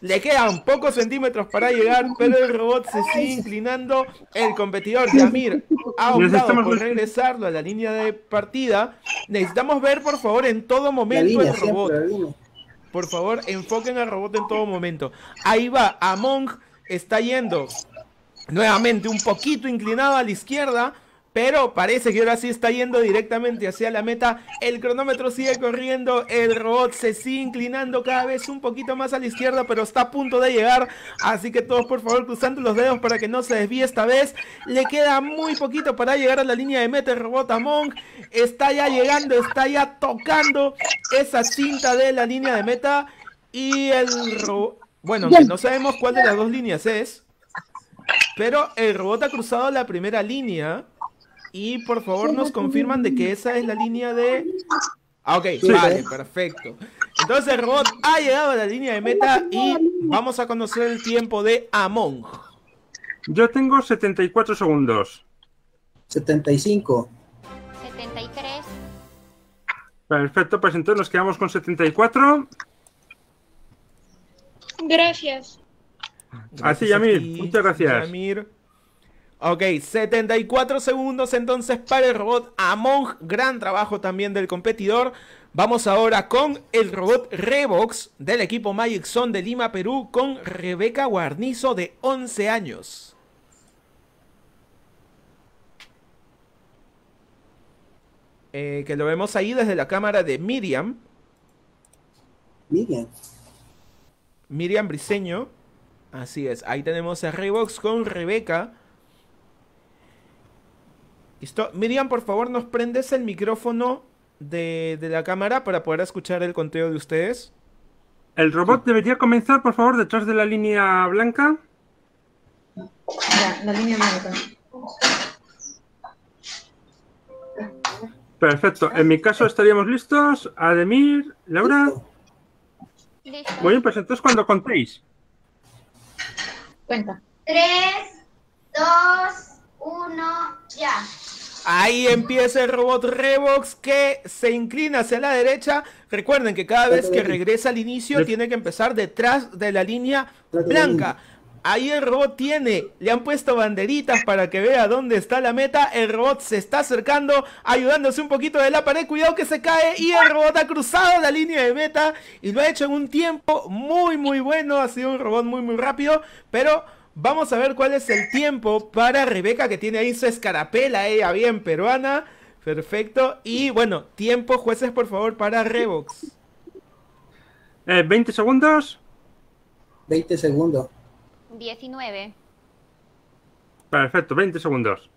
Le quedan pocos centímetros para llegar, pero el robot se sigue inclinando. El competidor Yamir ha optado por regresarlo a la línea de partida. Necesitamos ver, por favor, en todo momento línea el robot. Por favor, enfoquen al robot en todo momento. Ahí va, Among está yendo nuevamente un poquito inclinado a la izquierda, pero parece que ahora sí está yendo directamente hacia la meta. El cronómetro sigue corriendo, el robot se sigue inclinando cada vez un poquito más a la izquierda, pero está a punto de llegar. Así que todos por favor cruzando los dedos para que no se desvíe esta vez. Le queda muy poquito para llegar a la línea de meta. El robot Among está ya llegando, está ya tocando esa cinta de la línea de meta. Y el robot... Bueno, no sabemos cuál de las dos líneas es. Pero el robot ha cruzado la primera línea. Y por favor nos confirman de que esa es la línea de... Ah, ok, vale, perfecto. Entonces el robot ha llegado a la línea de meta y vamos a conocer el tiempo de Among. Yo tengo 74 segundos. 75. 73. Perfecto, pues entonces nos quedamos con 74. Gracias. Así, Yamir, muchas gracias. Yamir. Ok, 74 segundos entonces para el robot Among. Gran trabajo también del competidor. Vamos ahora con el robot Revox del equipo Magic Zone de Lima, Perú, con Rebeca Guarnizo de 11 años. Eh, que lo vemos ahí desde la cámara de Miriam. Miriam. Miriam Briseño. Así es, ahí tenemos a Revox con Rebeca. Listo. Miriam, por favor, nos prendes el micrófono de, de la cámara para poder escuchar el conteo de ustedes. El robot debería comenzar, por favor, detrás de la línea blanca. Ya, la línea blanca. Perfecto. En mi caso estaríamos listos. Ademir, Laura. Listo. Muy bien, pues entonces cuando contéis. Cuenta. 3, 2, 1, ya. Ahí empieza el robot Revox que se inclina hacia la derecha. Recuerden que cada vez que regresa al inicio tiene que empezar detrás de la línea blanca. Ahí el robot tiene, le han puesto banderitas para que vea dónde está la meta. El robot se está acercando, ayudándose un poquito de la pared. Cuidado que se cae. Y el robot ha cruzado la línea de meta y lo ha hecho en un tiempo muy, muy bueno. Ha sido un robot muy, muy rápido. Pero vamos a ver cuál es el tiempo para Rebeca, que tiene ahí su escarapela, ella bien peruana. Perfecto. Y bueno, tiempo, jueces, por favor, para Revox. Eh, 20 segundos. 20 segundos. 19. Perfecto, 20 segundos.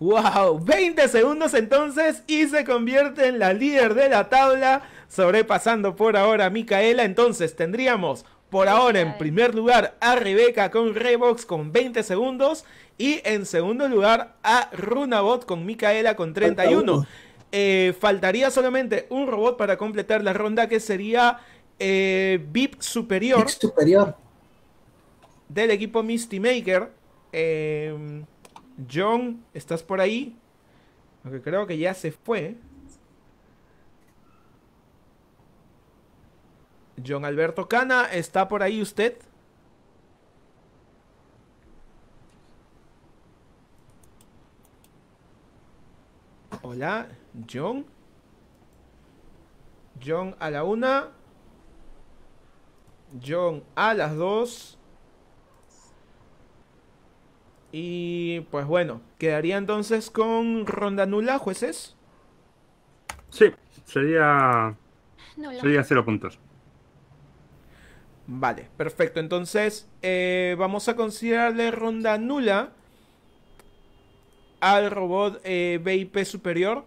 ¡Wow! 20 segundos entonces y se convierte en la líder de la tabla, sobrepasando por ahora a Micaela. Entonces tendríamos por ahora en primer lugar a Rebeca con Revox con 20 segundos y en segundo lugar a Runabot con Micaela con 31. uno. Eh, faltaría solamente un robot para completar la ronda que sería eh, VIP Superior Pick superior. del equipo Misty Maker. Eh, John, ¿estás por ahí? Aunque creo que ya se fue. John Alberto Cana, ¿está por ahí usted? Hola, John. John a la una. John a las dos. Y pues bueno, quedaría entonces con ronda nula, jueces. Sí, sería, sería 0 puntos. Vale, perfecto. Entonces eh, vamos a considerarle ronda nula al robot eh, BIP superior.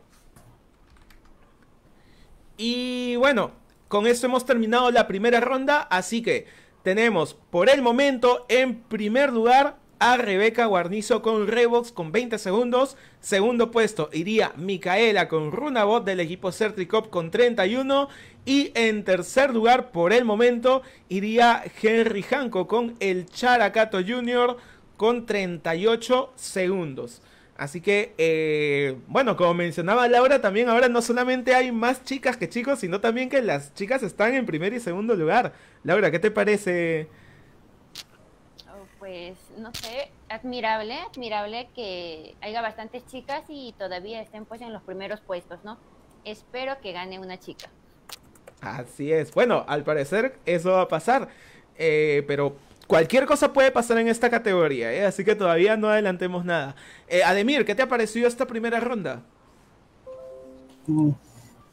Y bueno, con esto hemos terminado la primera ronda. Así que tenemos por el momento en primer lugar a Rebeca Guarnizo con Revox con 20 segundos. Segundo puesto iría Micaela con Runabot del equipo Certricop con 31. Y en tercer lugar, por el momento, iría Henry Hanco con el Characato Jr. con 38 segundos. Así que, eh, bueno, como mencionaba Laura, también ahora no solamente hay más chicas que chicos, sino también que las chicas están en primer y segundo lugar. Laura, ¿qué te parece pues, no sé, admirable, admirable que haya bastantes chicas y todavía estén pues en los primeros puestos, ¿no? Espero que gane una chica. Así es. Bueno, al parecer eso va a pasar. Eh, pero cualquier cosa puede pasar en esta categoría, ¿eh? así que todavía no adelantemos nada. Eh, Ademir, ¿qué te ha parecido esta primera ronda? Mm,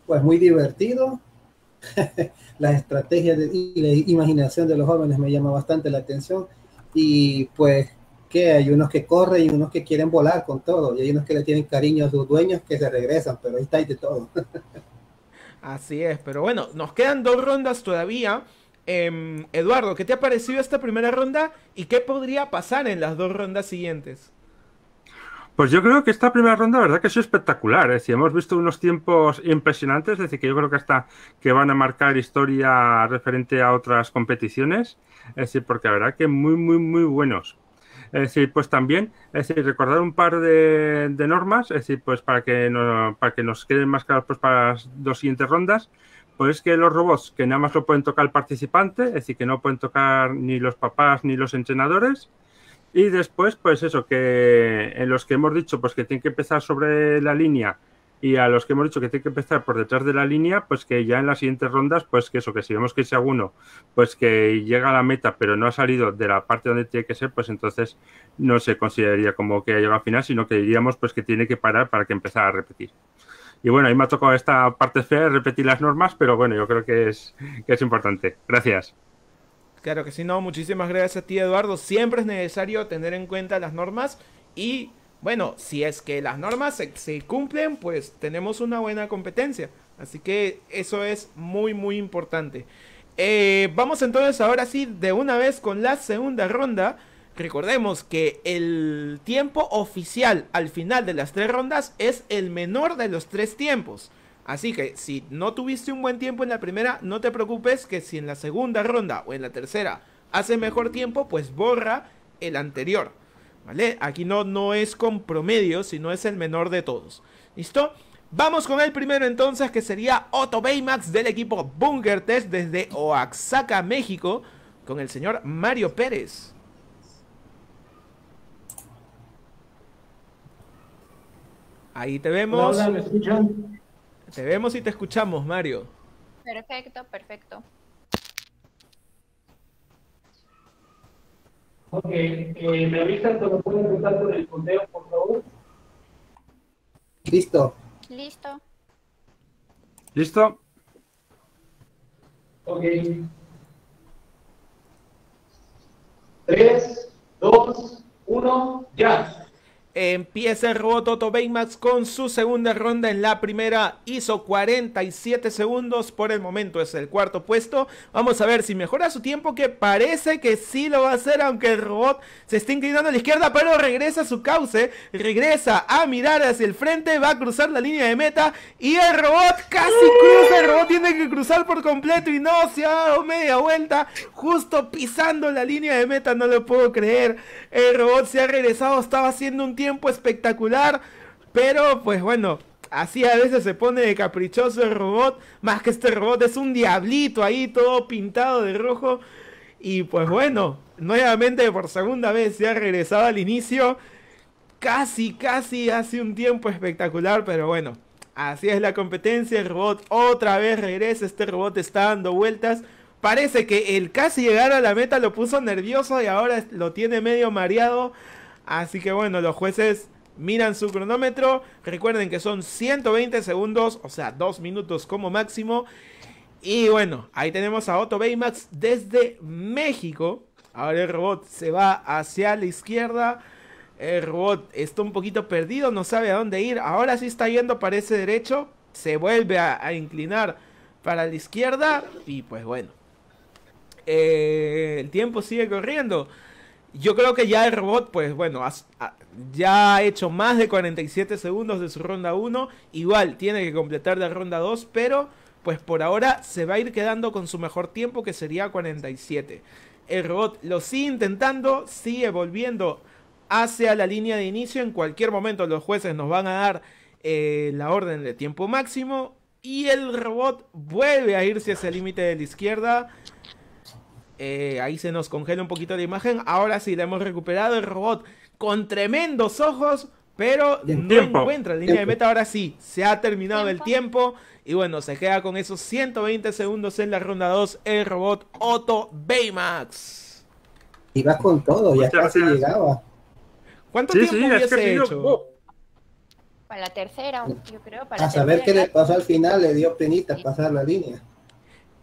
Pues muy divertido. la estrategia de- y la imaginación de los jóvenes me llama bastante la atención. Y pues que hay unos que corren y unos que quieren volar con todo. Y hay unos que le tienen cariño a sus dueños que se regresan, pero ahí está y de todo. Así es, pero bueno, nos quedan dos rondas todavía. Em, Eduardo, ¿qué te ha parecido esta primera ronda y qué podría pasar en las dos rondas siguientes? Pues yo creo que esta primera ronda, la verdad que es espectacular. Es decir, hemos visto unos tiempos impresionantes, es decir, que yo creo que hasta que van a marcar historia referente a otras competiciones. Es decir, porque la verdad que muy, muy, muy buenos. Es decir, pues también, es decir, recordar un par de, de normas, es decir, pues para que, no- para que nos queden más claros pues para las dos siguientes rondas, pues es que los robots que nada más lo pueden tocar el participante, es decir, que no pueden tocar ni los papás ni los entrenadores. Y después, pues eso, que en los que hemos dicho pues que tienen que empezar sobre la línea y a los que hemos dicho que tienen que empezar por detrás de la línea, pues que ya en las siguientes rondas, pues que eso, que si vemos que ese alguno, pues que llega a la meta pero no ha salido de la parte donde tiene que ser, pues entonces no se consideraría como que ha llegado al final, sino que diríamos pues que tiene que parar para que empezara a repetir. Y bueno, ahí me ha tocado esta parte fea de repetir las normas, pero bueno, yo creo que es, que es importante. Gracias. Claro que sí, no, muchísimas gracias a ti Eduardo. Siempre es necesario tener en cuenta las normas y bueno, si es que las normas se, cumplen, pues tenemos una buena competencia. Así que eso es muy, muy importante. Eh, vamos entonces ahora sí de una vez con la segunda ronda. Recordemos que el tiempo oficial al final de las tres rondas es el menor de los tres tiempos. Así que si no tuviste un buen tiempo en la primera, no te preocupes que si en la segunda ronda o en la tercera hace mejor tiempo, pues borra el anterior. ¿Vale? Aquí no, no es con promedio, sino es el menor de todos. ¿Listo? Vamos con el primero entonces, que sería Otto Baymax del equipo Bunker Test desde Oaxaca, México, con el señor Mario Pérez. Ahí te vemos. Hola, ¿me escuchan? Te vemos y te escuchamos, Mario. Perfecto, perfecto. Ok, eh, me avisan cuando pueden empezar con el conteo, por favor. Listo. Listo. ¿Listo? Ok. Tres, dos, uno, ya. Empieza el robot Otto Baymax con su segunda ronda en la primera. Hizo 47 segundos. Por el momento es el cuarto puesto. Vamos a ver si mejora su tiempo. Que parece que sí lo va a hacer. Aunque el robot se está inclinando a la izquierda. Pero regresa a su cauce. Regresa a mirar hacia el frente. Va a cruzar la línea de meta. Y el robot casi cruza. El robot tiene que cruzar por completo. Y no, se ha dado media vuelta. Justo pisando la línea de meta. No lo puedo creer. El robot se ha regresado. Estaba haciendo un tiempo espectacular. Pero pues bueno. Así a veces se pone de caprichoso el robot. Más que este robot es un diablito ahí. Todo pintado de rojo. Y pues bueno. Nuevamente por segunda vez se ha regresado al inicio. Casi, casi hace un tiempo espectacular. Pero bueno. Así es la competencia. El robot otra vez regresa. Este robot está dando vueltas. Parece que el casi llegar a la meta lo puso nervioso y ahora lo tiene medio mareado. Así que bueno, los jueces miran su cronómetro. Recuerden que son 120 segundos, o sea, 2 minutos como máximo. Y bueno, ahí tenemos a Otto Baymax desde México. Ahora el robot se va hacia la izquierda. El robot está un poquito perdido, no sabe a dónde ir. Ahora sí está yendo para ese derecho. Se vuelve a, inclinar para la izquierda. Y pues bueno. Eh, el tiempo sigue corriendo. Yo creo que ya el robot, pues bueno, ha- ya ha hecho más de 47 segundos de su ronda 1. Igual tiene que completar la ronda 2, pero pues por ahora se va a ir quedando con su mejor tiempo que sería 47. El robot lo sigue intentando, sigue volviendo hacia la línea de inicio. En cualquier momento los jueces nos van a dar eh, la orden de tiempo máximo. Y el robot vuelve a irse hacia el límite de la izquierda. Eh, ahí se nos congela un poquito la imagen. Ahora sí, le hemos recuperado el robot con tremendos ojos, pero no tiempo. encuentra línea de meta. Ahora sí, se ha terminado el Tiempo. Y bueno, se queda con esos 120 segundos en la ronda 2 el robot Otto Baymax. Iba con todo, ya Muchas casi gracias. llegaba. ¿Cuánto Sí, tiempo sí, es que hubiese hecho? Para la tercera, yo creo. Para A la saber qué le pasó al final, le dio penita pasar la línea.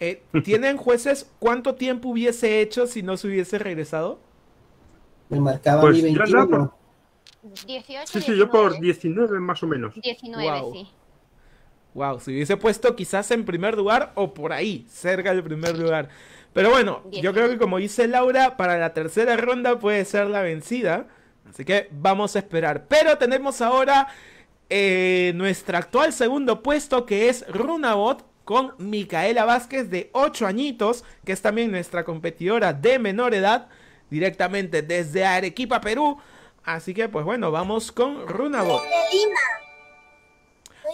Eh, ¿Tienen jueces cuánto tiempo hubiese hecho si no se hubiese regresado? Me marcaba Pues mi ya da 21. 18, Sí, sí, yo por 19. 19 más o menos. 19, Wow. sí. Wow, se hubiese puesto quizás en primer lugar o por ahí, cerca del primer lugar. Pero bueno, yo creo que como dice Laura, para la tercera ronda puede ser la vencida. Así que vamos a esperar. Pero tenemos ahora eh, nuestro actual segundo puesto que es Runabot con Micaela Vázquez de 8 añitos, que es también nuestra competidora de menor edad, directamente desde Arequipa, Perú. Así que pues bueno, vamos con Runabot.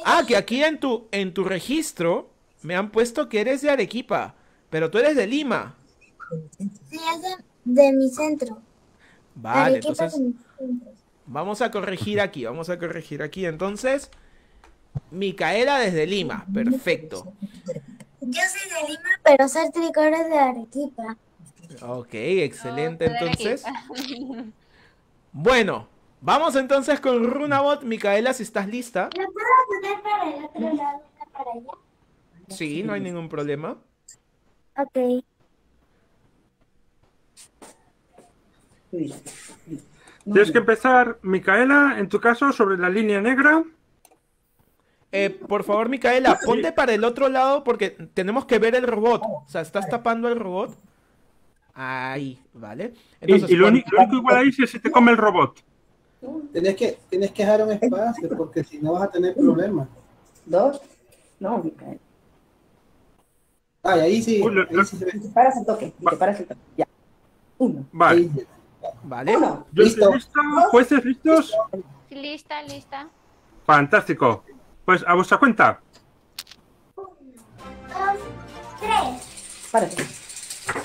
Ah, que aquí en tu, en tu registro me han puesto que eres de Arequipa, pero tú eres de Lima. Sí, es de, de mi centro. Vale, Arequipa entonces vamos a corregir aquí, vamos a corregir aquí. Entonces, Micaela desde Lima, perfecto. Yo soy de Lima, pero soy tricora de Arequipa. Ok, excelente entonces. Arequipa. Bueno, vamos entonces con Runabot. Micaela, si estás lista. ¿Lo puedo poner para el otro lado, para allá? Sí, no hay ningún problema. Ok. Tienes que empezar, Micaela, en tu caso, sobre la línea negra. Eh, por favor, Micaela, ponte para el otro lado porque tenemos que ver el robot. O sea, ¿estás tapando el robot? Ahí, ¿vale? Y, Entonces, y lo, único, lo único igual ahí es que se te come el robot. Tienes que, tienes que dejar un espacio porque si no vas a tener problemas. Dos. No, Micaela. Ay, ahí sí, Uy, lo- ahí lo- sí se ve. Y te paras el toque. Y te paras el toque. Ya. Uno. Vale. Ahí. ¿Vale? Uno. Yo Listo. estoy listo. ¿Jueces listos? Sí, Lista, lista. Fantástico. Pues a vuestra cuenta. Dos, tres. Párate.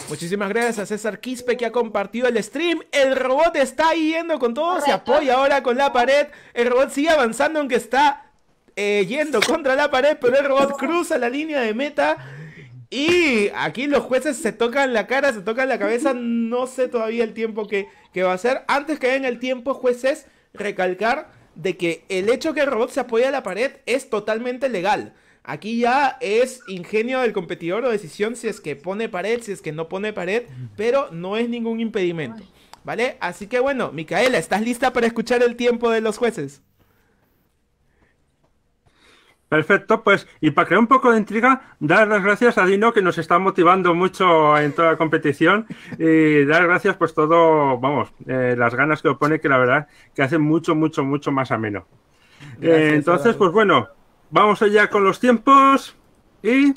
Muchísimas gracias a César Quispe que ha compartido el stream. El robot está yendo con todo, se apoya ahora con la pared. El robot sigue avanzando aunque está eh, yendo contra la pared, pero el robot cruza la línea de meta. Y aquí los jueces se tocan la cara, se tocan la cabeza. No sé todavía el tiempo que, que va a ser. Antes que den el tiempo, jueces, recalcar de que el hecho que el robot se apoya a la pared es totalmente legal. Aquí ya es ingenio del competidor o decisión si es que pone pared, si es que no pone pared, pero no es ningún impedimento. ¿Vale? Así que bueno, Micaela, ¿estás lista para escuchar el tiempo de los jueces? Perfecto, pues, y para crear un poco de intriga, dar las gracias a Dino que nos está motivando mucho en toda la competición y dar gracias pues todo, vamos, eh, las ganas que lo pone que la verdad que hace mucho, mucho, mucho más ameno. Gracias, Eh, entonces, pues bueno, vamos allá con los tiempos y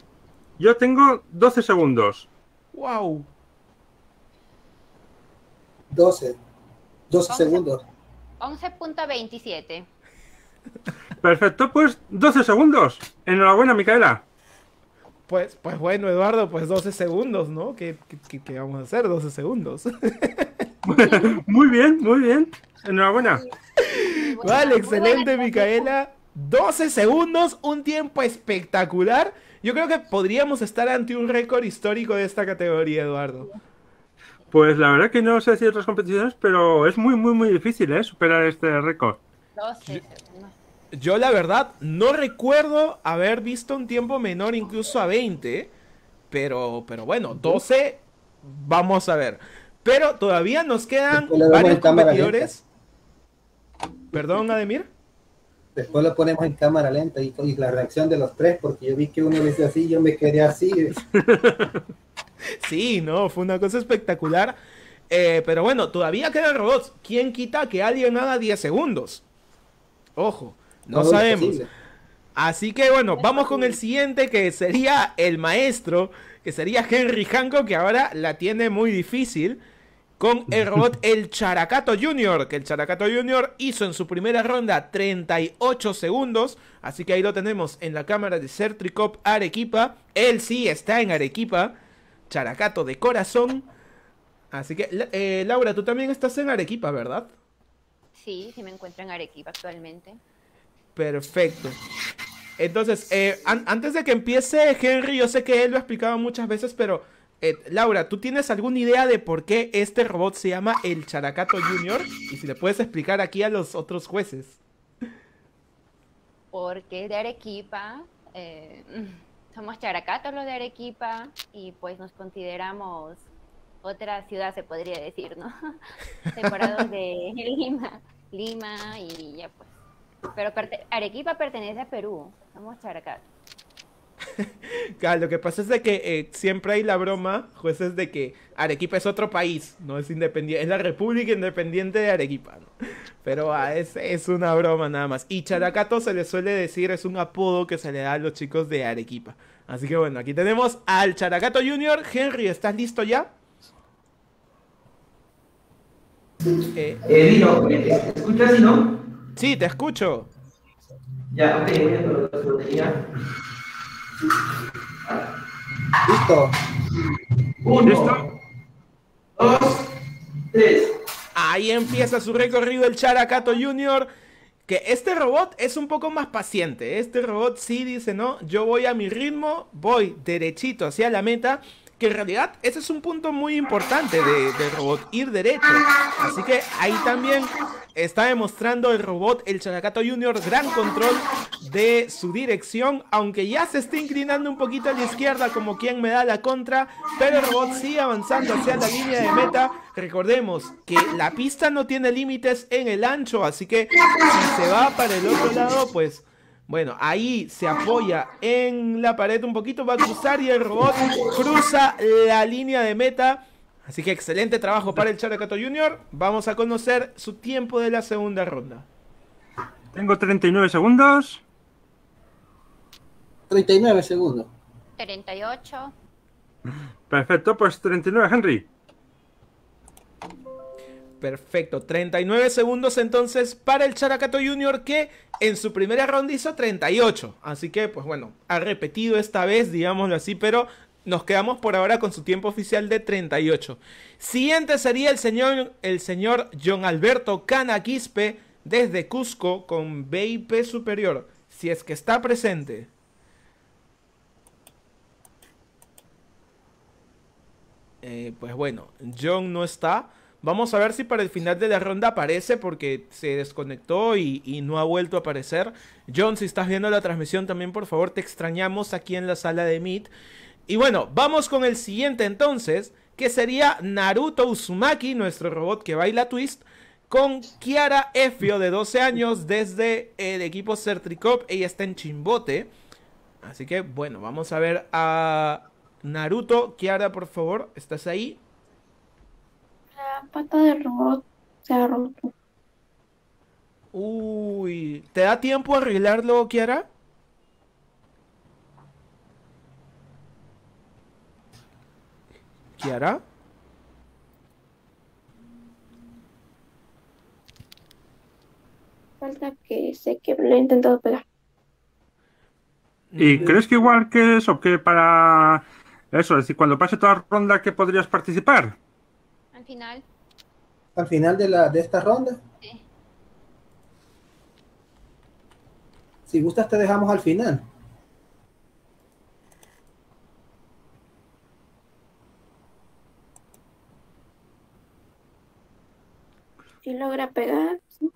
yo tengo 12 segundos. ¡Wow! 12. 12 Once. segundos. 11.27. Perfecto, pues 12 segundos. Enhorabuena, Micaela. Pues, pues bueno, Eduardo, pues 12 segundos, ¿no? ¿Qué, qué- vamos a hacer? 12 segundos. Muy bien, muy bien. Enhorabuena. Vale, excelente. Micaela. 12 segundos, un tiempo espectacular. Yo creo que podríamos estar ante un récord histórico de esta categoría, Eduardo. Pues la verdad que no sé si otras competiciones, pero es muy, muy, muy difícil, ¿eh? Superar este récord. 12 segundos. Yo la verdad no recuerdo haber visto un tiempo menor incluso a 20, pero, pero bueno, 12, vamos a ver. Pero todavía nos quedan lo varios competidores. Perdón, Ademir. Después lo ponemos en cámara lenta y, y la reacción de los tres, porque yo vi que uno dice así, yo me quedé así. Sí, no, fue una cosa espectacular. Eh, pero bueno, todavía quedan robots. ¿Quién quita que alguien haga 10 segundos? Ojo, no sabemos. Así que bueno, vamos con el siguiente que sería el maestro, que sería Henry Hancock, que ahora la tiene muy difícil. Con el robot El Characato Junior, que el Characato Junior hizo en su primera ronda 38 segundos. Así que ahí lo tenemos en la cámara de Certricop Arequipa. Él sí está en Arequipa. Characato de corazón. Así que, eh, Laura, tú también estás en Arequipa, ¿verdad? Sí, sí me encuentro en Arequipa actualmente. Perfecto. Entonces, eh, an- antes de que empiece Henry, yo sé que él lo ha explicado muchas veces, pero eh, Laura, ¿tú tienes alguna idea de por qué este robot se llama el Characato Junior? Y si le puedes explicar aquí a los otros jueces. Porque de Arequipa, eh, somos characatos los de Arequipa y pues nos consideramos otra ciudad, se podría decir, ¿no? Separados de Lima, Lima y ya pues. Pero perte- Arequipa pertenece a Perú, somos characatos. Claro, lo que pasa es de que eh, siempre hay la broma, jueces, de que Arequipa es otro país, no es independiente, es la República Independiente de Arequipa, ¿no? Pero ah, es, es una broma nada más. Y Characato se le suele decir, es un apodo que se le da a los chicos de Arequipa. Así que bueno, aquí tenemos al Characato Junior. Henry, ¿estás listo ya? Eh, Eh, Dino, ¿me escuchas, Dino? Sí, te escucho. Ya, ok, voy a colocar su batería. Listo. Uno, ¿Listo? dos, tres. Ahí empieza su recorrido el Characato Junior. Que este robot es un poco más paciente. Este robot sí dice, no, yo voy a mi ritmo, voy derechito hacia la meta. Que en realidad ese es un punto muy importante de- del robot, ir derecho. Así que ahí también está demostrando el robot, el Characato Junior, gran control de su dirección. Aunque ya se está inclinando un poquito a la izquierda como quien me da la contra. Pero el robot sigue avanzando hacia la línea de meta. Recordemos que la pista no tiene límites en el ancho, así que si se va para el otro lado, pues bueno, ahí se apoya en la pared un poquito, va a cruzar y el robot cruza la línea de meta. Así que excelente trabajo para el Characato Junior. Vamos a conocer su tiempo de la segunda ronda. Tengo 39 segundos. 39 segundos. 38, Perfecto, pues 39, Henry. Perfecto, 39 segundos entonces para el Characato Junior que en su primera ronda hizo 38. Así que, pues bueno, ha repetido esta vez, digámoslo así, pero nos quedamos por ahora con su tiempo oficial de 38. Siguiente sería el señor, el señor John Alberto Cana Quispe desde Cusco con BIP superior, si es que está presente. Eh, pues bueno, John no está. Vamos a ver si para el final de la ronda aparece porque se desconectó y, y no ha vuelto a aparecer. John, si estás viendo la transmisión también, por favor, te extrañamos aquí en la sala de Meet. Y bueno, vamos con el siguiente entonces, que sería Naruto Uzumaki, nuestro robot que baila twist, con Kiara Efio de 12 años desde el equipo Certricop. Ella está en Chimbote. Así que bueno, vamos a ver a Naruto. Kiara, por favor, ¿estás ahí? La pata del robot se ha roto. Uy, ¿te da tiempo a arreglarlo, Kiara? Kiara? Falta que sé que lo he intentado pegar. ¿Y crees que igual que eso, que para eso, es decir, cuando pase toda la ronda que podrías participar? al final. Al final de, la, de esta ronda. Sí. Si gustas, te dejamos al final. Si logra pegar, sí.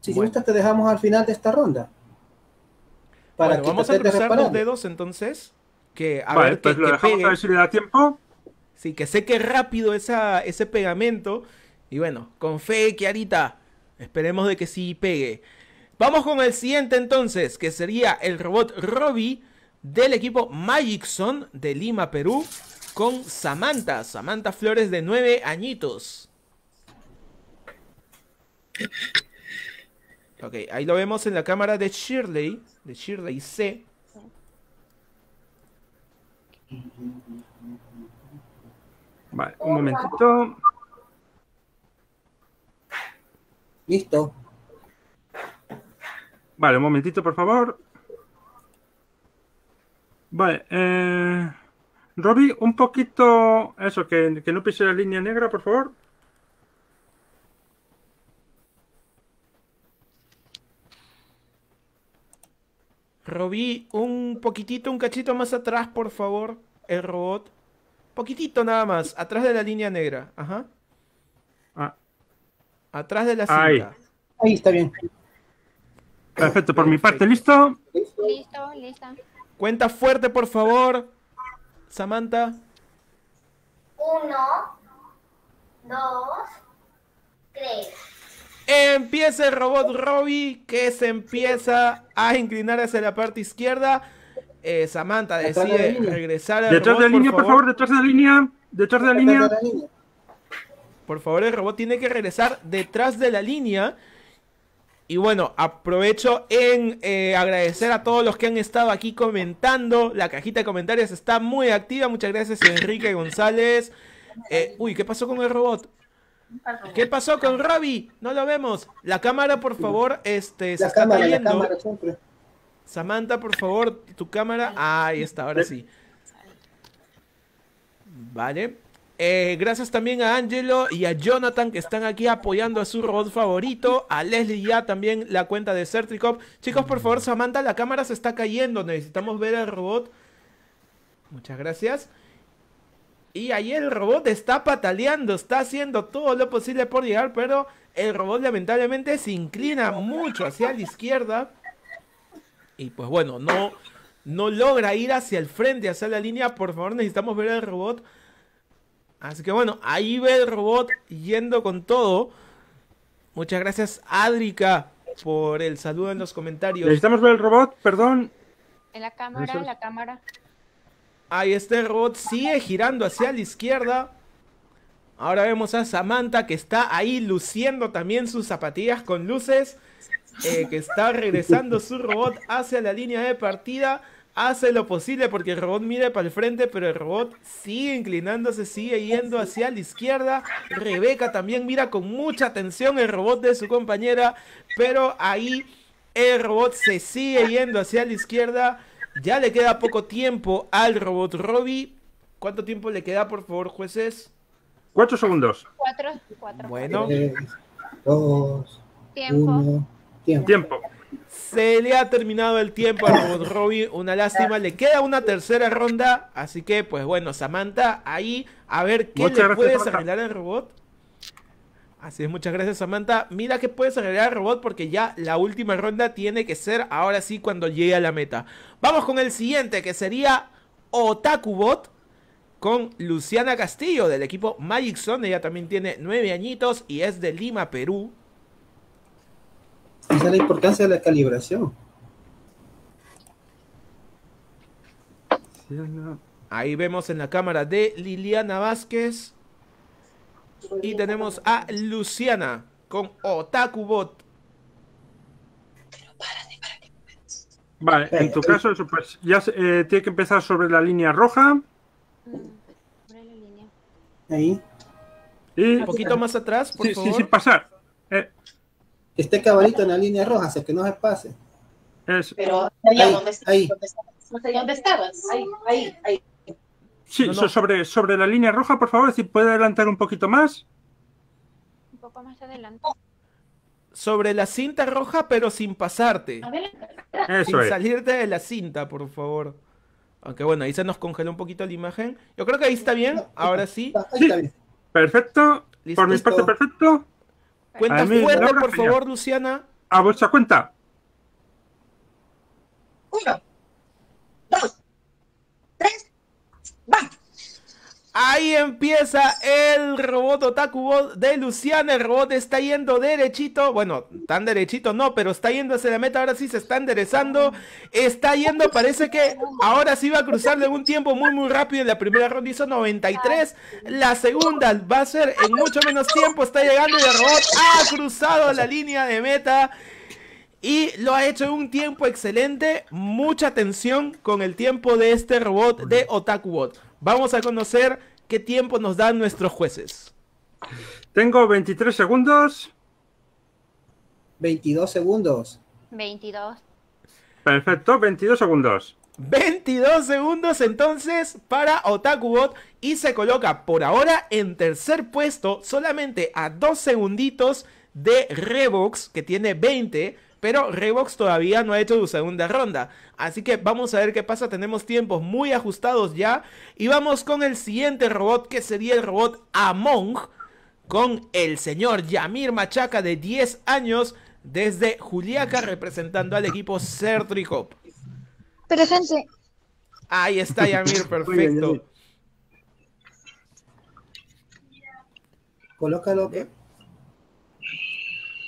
Si Bueno. gustas, te dejamos al final de esta ronda. Para Bueno, que vamos a cruzar los dedos entonces. Que a vale, ver pues que, lo que dejamos pegue. a ver si le da tiempo. Sí, que seque rápido esa, ese pegamento. Y bueno, con fe, Kiarita. Esperemos de que sí pegue. Vamos con el siguiente entonces, que sería el robot Robbie del equipo Magicson de Lima, Perú, con Samantha. Samantha Flores de 9 añitos. Ok, ahí lo vemos en la cámara de Shirley, de Shirley C. Vale, un momentito. Listo. Vale, un momentito, por favor. Vale, eh, Robbie, un poquito, eso, que, que no pise la línea negra, por favor. Robí, un poquitito, un cachito más atrás, por favor, el robot. Poquitito nada más, atrás de la línea negra. Ajá. Ah. Atrás de la Ahí. cinta. Ahí está bien. Perfecto, por mi parte, ¿listo? Listo, lista. Cuenta fuerte, por favor. Samantha. Uno, dos, tres. Empieza el robot Robbie que se empieza a inclinar hacia la parte izquierda. Eh, Samantha Detrás de decide línea. regresar al Detrás robot, de la línea, por favor, detrás de la línea. Detrás de la línea. Por favor, el robot tiene que regresar detrás de la línea. Y bueno, aprovecho en eh, agradecer a todos los que han estado aquí comentando. La cajita de comentarios está muy activa. Muchas gracias, Enrique González. Eh, uy, ¿qué pasó con el robot? ¿Qué pasó con Robbie? No lo vemos. La cámara, por favor, este, se La está cámara, la cayendo. cámara siempre. Samantha, por favor, tu cámara. Ah, ahí está, ahora sí. Vale. Eh, gracias también a Angelo y a Jonathan que están aquí apoyando a su robot favorito. A Leslie ya también la cuenta de Certricop. Chicos, por favor, Samantha, la cámara se está cayendo. Necesitamos ver al robot. Muchas gracias. Y ahí el robot está pataleando, está haciendo todo lo posible por llegar, pero el robot lamentablemente se inclina mucho hacia la izquierda. Y pues bueno, no, no logra ir hacia el frente, hacia la línea. Por favor, necesitamos ver al robot. Así que bueno, ahí ve el robot yendo con todo. Muchas gracias, Adrika, por el saludo en los comentarios. Necesitamos ver el robot, perdón. En la cámara, en la cámara. Ahí este robot sigue girando hacia la izquierda. Ahora vemos a Samantha que está ahí luciendo también sus zapatillas con luces. eh, que está regresando su robot hacia la línea de partida. Hace lo posible porque el robot mire para el frente, pero el robot sigue inclinándose, sigue yendo hacia la izquierda. Rebeca también mira con mucha atención el robot de su compañera, pero ahí el robot se sigue yendo hacia la izquierda. Ya le queda poco tiempo al robot Robbie. ¿Cuánto tiempo le queda, por favor, jueces? Cuatro segundos. Cuatro, cuatro. Bueno, Tres, dos, Tiempo. uno, tiempo. Tiempo. se le ha terminado el tiempo al robot Robbie. Una lástima. Le queda una tercera ronda. Así que, pues bueno, Samantha, ahí a ver qué Muchas le gracias, puedes Samantha. arreglar al robot. Así es, muchas gracias, Samantha. Mira que puedes arreglar al robot porque ya la última ronda tiene que ser ahora sí cuando llegue a la meta. Vamos con el siguiente, que sería Otakubot con Luciana Castillo del equipo Magic Zone. Ella también tiene nueve añitos y es de Lima, Perú. Esa es la importancia de la calibración. Ahí vemos en la cámara de Liliana Vázquez. Y tenemos a Luciana con Otakubot. Vale, en tu caso, eso, pues ya eh, tiene que empezar sobre la línea roja. Ahí. Y Un poquito más atrás, por sí, sí, sin pasar. Eh, Que esté cabalito en la línea roja, sea, que no se pase. es, Pero Ahí, donde, ahí. donde estabas. No sé dónde estabas. Ahí, ahí, ahí. Sí, No, so- no. Sobre, sobre la línea roja, por favor, si puede adelantar un poquito más. Un poco más adelante. Sobre la cinta roja, pero sin pasarte. Sin Eso es. salirte de la cinta, por favor. Aunque bueno, ahí se nos congeló un poquito la imagen. Yo creo que ahí está bien. Ahora sí. Bien. Perfecto. Listo. Por mi parte, perfecto. Cuenta fuerte, Laura, por favor, Luciana. A vuestra cuenta. Uno, dos, Ahí empieza el robot Otakubot de Luciana. El robot está yendo derechito. Bueno, tan derechito no, pero está yendo hacia la meta. Ahora sí se está enderezando. Está yendo, parece que ahora sí va a cruzar en un tiempo muy, muy rápido. En la primera ronda hizo 93. La segunda va a ser en mucho menos tiempo. Está llegando y el robot ha cruzado la línea de meta. Y lo ha hecho en un tiempo excelente. Mucha atención con el tiempo de este robot de Otakubot. Vamos a conocer qué tiempo nos dan nuestros jueces. Tengo 23 segundos. 22 segundos. 22. Perfecto, 22 segundos. 22 segundos entonces para Otakubot y se coloca por ahora en tercer puesto solamente a dos segunditos de Revox que tiene 20 pero Revox todavía no ha hecho su segunda ronda. Así que vamos a ver qué pasa. Tenemos tiempos muy ajustados ya. Y vamos con el siguiente robot que sería el robot Among. Con el señor Yamir Machaca de 10 años desde Juliaca representando al equipo Certricop. Presente. Ahí está Yamir, perfecto. Colócalo.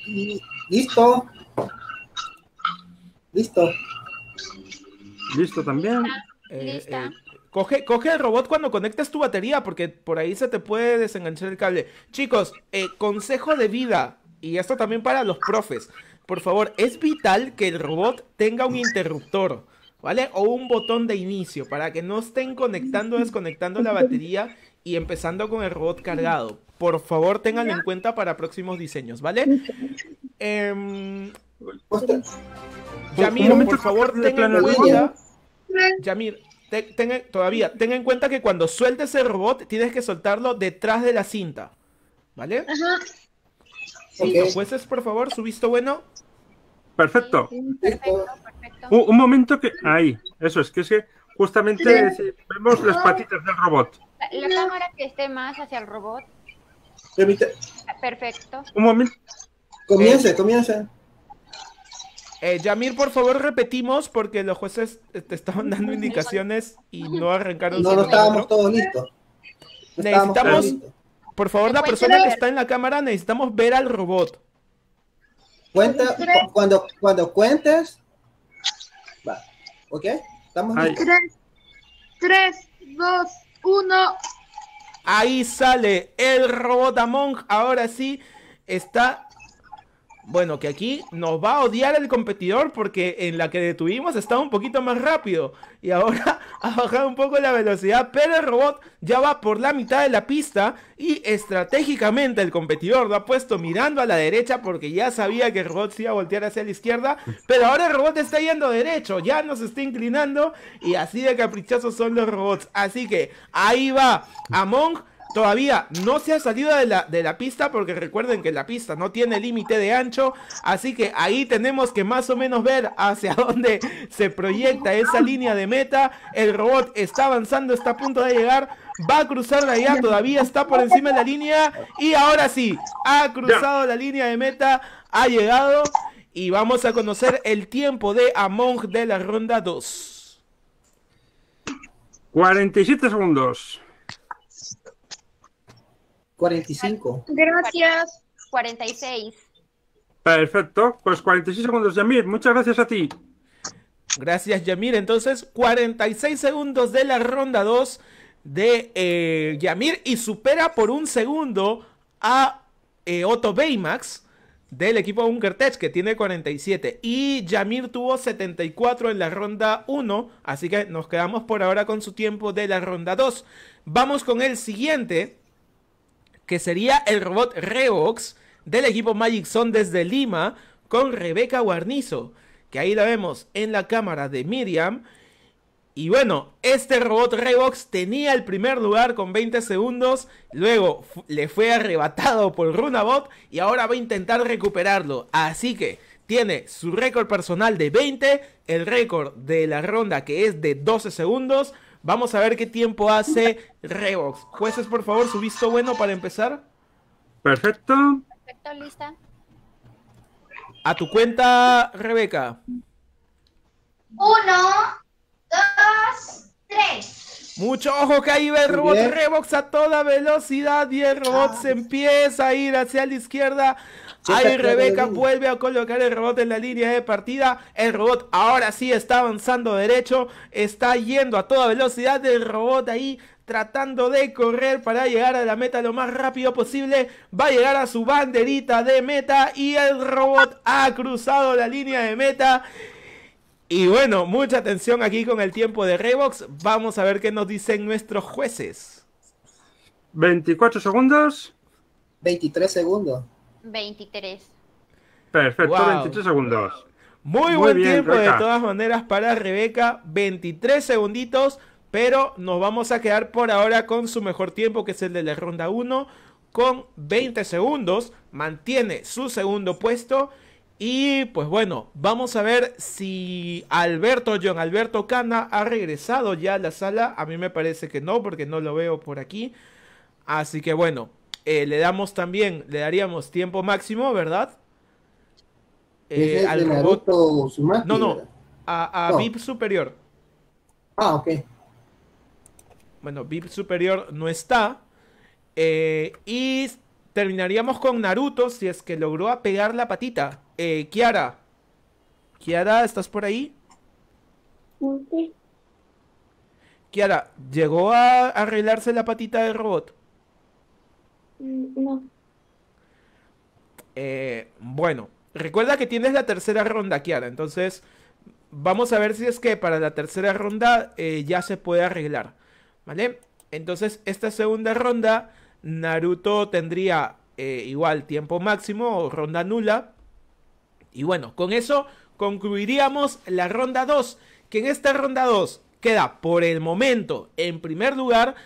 Y listo. Listo. Listo también. Eh, Lista. eh, coge, coge el robot cuando conectes tu batería, porque por ahí se te puede desenganchar el cable. Chicos, eh, consejo de vida, y esto también para los profes. Por favor, es vital que el robot tenga un interruptor, ¿vale? O un botón de inicio, para que no estén conectando o desconectando la batería y empezando con el robot cargado. Por favor, ténganlo en cuenta para próximos diseños, ¿vale? Em, Yamir, por favor, tengan en cuenta. Yamir, te- todavía, tenga en cuenta que cuando sueltes el robot, tienes que soltarlo detrás de la cinta. ¿Vale? Sí, los jueces, por favor, su visto bueno. Perfecto. Perfecto, perfecto. Un, un momento que. Ahí, eso es, que es que justamente si vemos las patitas del robot. La, la cámara que esté más hacia el robot. Permite- Perfecto. Un momento. Comience, comience. Eh, Yamir, por favor, repetimos porque los jueces te estaban dando indicaciones y no arrancaron. No, no estábamos todos listos. No Necesitamos, listos. por favor, la persona que está en la cámara, necesitamos ver al robot. Cuenta, cu- cuando, cuando cuentes. Va. ¿Ok? ¿Estamos Ahí. listos? Tres, tres, dos, uno. Ahí sale el robot Among. Ahora sí está. Bueno, que aquí nos va a odiar el competidor porque en la que detuvimos estaba un poquito más rápido. Y ahora ha bajado un poco la velocidad. Pero el robot ya va por la mitad de la pista. Y estratégicamente el competidor lo ha puesto mirando a la derecha porque ya sabía que el robot se iba a voltear hacia la izquierda. Pero ahora el robot está yendo derecho. Ya nos está inclinando. Y así de caprichosos son los robots. Así que ahí va Among. Todavía no se ha salido de la, de la pista porque recuerden que la pista no tiene límite de ancho, así que ahí tenemos que más o menos ver hacia dónde se proyecta esa línea de meta. El robot está avanzando, está a punto de llegar, va a cruzar de allá, todavía está por encima de la línea y ahora sí, ha cruzado la línea de meta, ha llegado y vamos a conocer el tiempo de Among de la ronda 2. 47 segundos. 45. Gracias. 46. Perfecto. Pues 46 segundos, Yamir. Muchas gracias a ti. Gracias, Yamir. Entonces, 46 segundos de la ronda 2 de eh, Yamir y supera por un segundo a eh, Otto Baymax del equipo Bunker Tech que tiene 47 y Yamir tuvo 74 en la ronda 1, así que nos quedamos por ahora con su tiempo de la ronda 2. Vamos con el siguiente, que sería el robot Revox del equipo Magic Zone desde Lima con Rebeca Guarnizo, que ahí la vemos en la cámara de Miriam. Y bueno, este robot Revox tenía el primer lugar con 20 segundos, luego le fue arrebatado por Runabot y ahora va a intentar recuperarlo. Así que tiene su récord personal de 20, el récord de la ronda que es de 12 segundos. Vamos a ver qué tiempo hace Revox. Jueces, por favor, su visto bueno para empezar. Perfecto. Perfecto, lista. A tu cuenta, Rebeca. Uno, dos, tres. Mucho ojo que ahí va el robot. Revox a toda velocidad y el robot se empieza a ir hacia la izquierda. Ahí Rebeca vuelve a colocar el robot en la línea de partida. El robot ahora sí está avanzando derecho. Está yendo a toda velocidad. El robot ahí tratando de correr para llegar a la meta lo más rápido posible. Va a llegar a su banderita de meta y el robot ha cruzado la línea de meta. Y bueno, mucha atención aquí con el tiempo de Revox. Vamos a ver qué nos dicen nuestros jueces. 24 segundos. 23 segundos. 23. Perfecto, Wow. 23 segundos. Muy, Muy buen bien, tiempo de todas maneras para Rebeca, 23 segunditos, pero nos vamos a quedar por ahora con su mejor tiempo, que es el de la ronda 1, con 20 segundos, mantiene su segundo puesto. Y pues bueno, vamos a ver si Alberto, John Alberto Cana ha regresado ya a la sala. A mí me parece que no, porque no lo veo por aquí. Así que bueno, eh, le damos también, le daríamos tiempo máximo, ¿verdad? Eh, Es el al de robot. Uzumaki, No, no, ¿verdad? a, a No. VIP superior. Ah, ok. Bueno, VIP superior no está. Eh, y terminaríamos con Naruto si es que logró apegar la patita. Eh, Kiara. Kiara, ¿estás por ahí? Kiara, ¿llegó a arreglarse la patita del robot? No. Eh, bueno, recuerda que tienes la tercera ronda, Kiara. Entonces, vamos a ver si es que para la tercera ronda eh, ya se puede arreglar. ¿Vale? Entonces, esta segunda ronda, Naruto tendría eh, igual tiempo máximo o ronda nula. Y bueno, con eso concluiríamos la ronda 2. Que en esta ronda 2 queda por el momento en primer lugar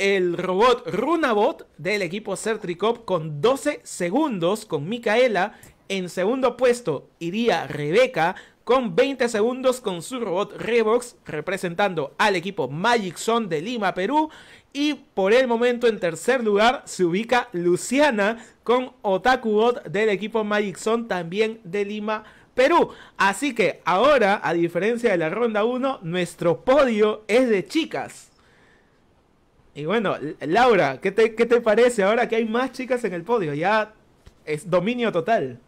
el robot Runabot del equipo Certricop con 12 segundos con Micaela. En segundo puesto iría Rebeca con 20 segundos con su robot Revox representando al equipo Magic Zone de Lima, Perú. Y por el momento en tercer lugar se ubica Luciana con Otakubot del equipo Magic Zone también de Lima, Perú. Así que ahora, a diferencia de la ronda 1, nuestro podio es de chicas. Y bueno, Laura, ¿qué te, qué te parece ahora que hay más chicas en el podio? Ya es dominio total.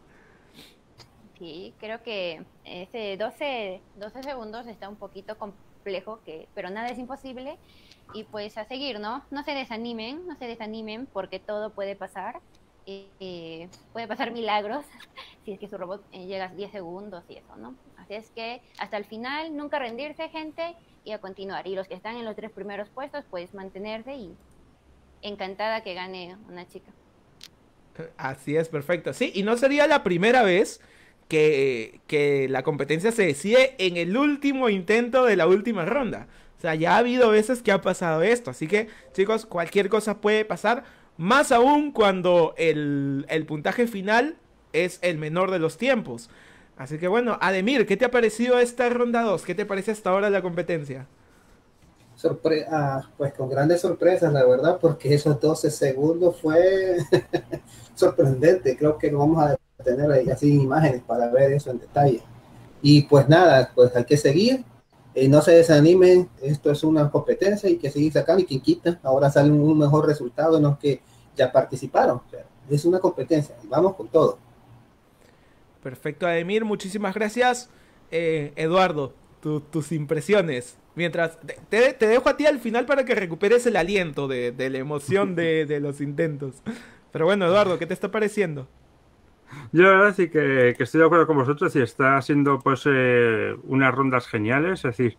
Sí, creo que ese 12, 12 segundos está un poquito complejo, que, pero nada es imposible. Y pues a seguir, ¿no? No se desanimen, no se desanimen porque todo puede pasar. Eh, puede pasar milagros si es que su robot eh, llega a 10 segundos y eso, ¿no? Así es que hasta el final, nunca rendirse, gente, y a continuar. Y los que están en los tres primeros puestos, pues mantenerse y encantada que gane una chica. Así es, perfecto. Sí, y no sería la primera vez que, que la competencia se decide en el último intento de la última ronda. O sea, ya ha habido veces que ha pasado esto. Así que, chicos, cualquier cosa puede pasar. Más aún cuando el, el puntaje final es el menor de los tiempos. Así que bueno, Ademir, ¿qué te ha parecido esta ronda 2? ¿Qué te parece hasta ahora la competencia? Sorpre ah, pues con grandes sorpresas, la verdad, porque esos 12 segundos fue sorprendente. Creo que no vamos a tener ahí así imágenes para ver eso en detalle. Y pues nada, pues hay que seguir. eh, no se desanimen, esto es una competencia y que seguir sacando y quien quita, ahora sale un mejor resultado en los que ya participaron. O es una competencia vamos con todo. Perfecto, Ademir, muchísimas gracias. Eh, Eduardo, tu- tus impresiones. Mientras, te, dejo a ti al final para que recuperes el aliento de, de la emoción de, de los intentos. Pero bueno, Eduardo, ¿qué te está pareciendo? Yo la verdad sí que, que estoy de acuerdo con vosotros y está siendo pues eh, unas rondas geniales, es decir,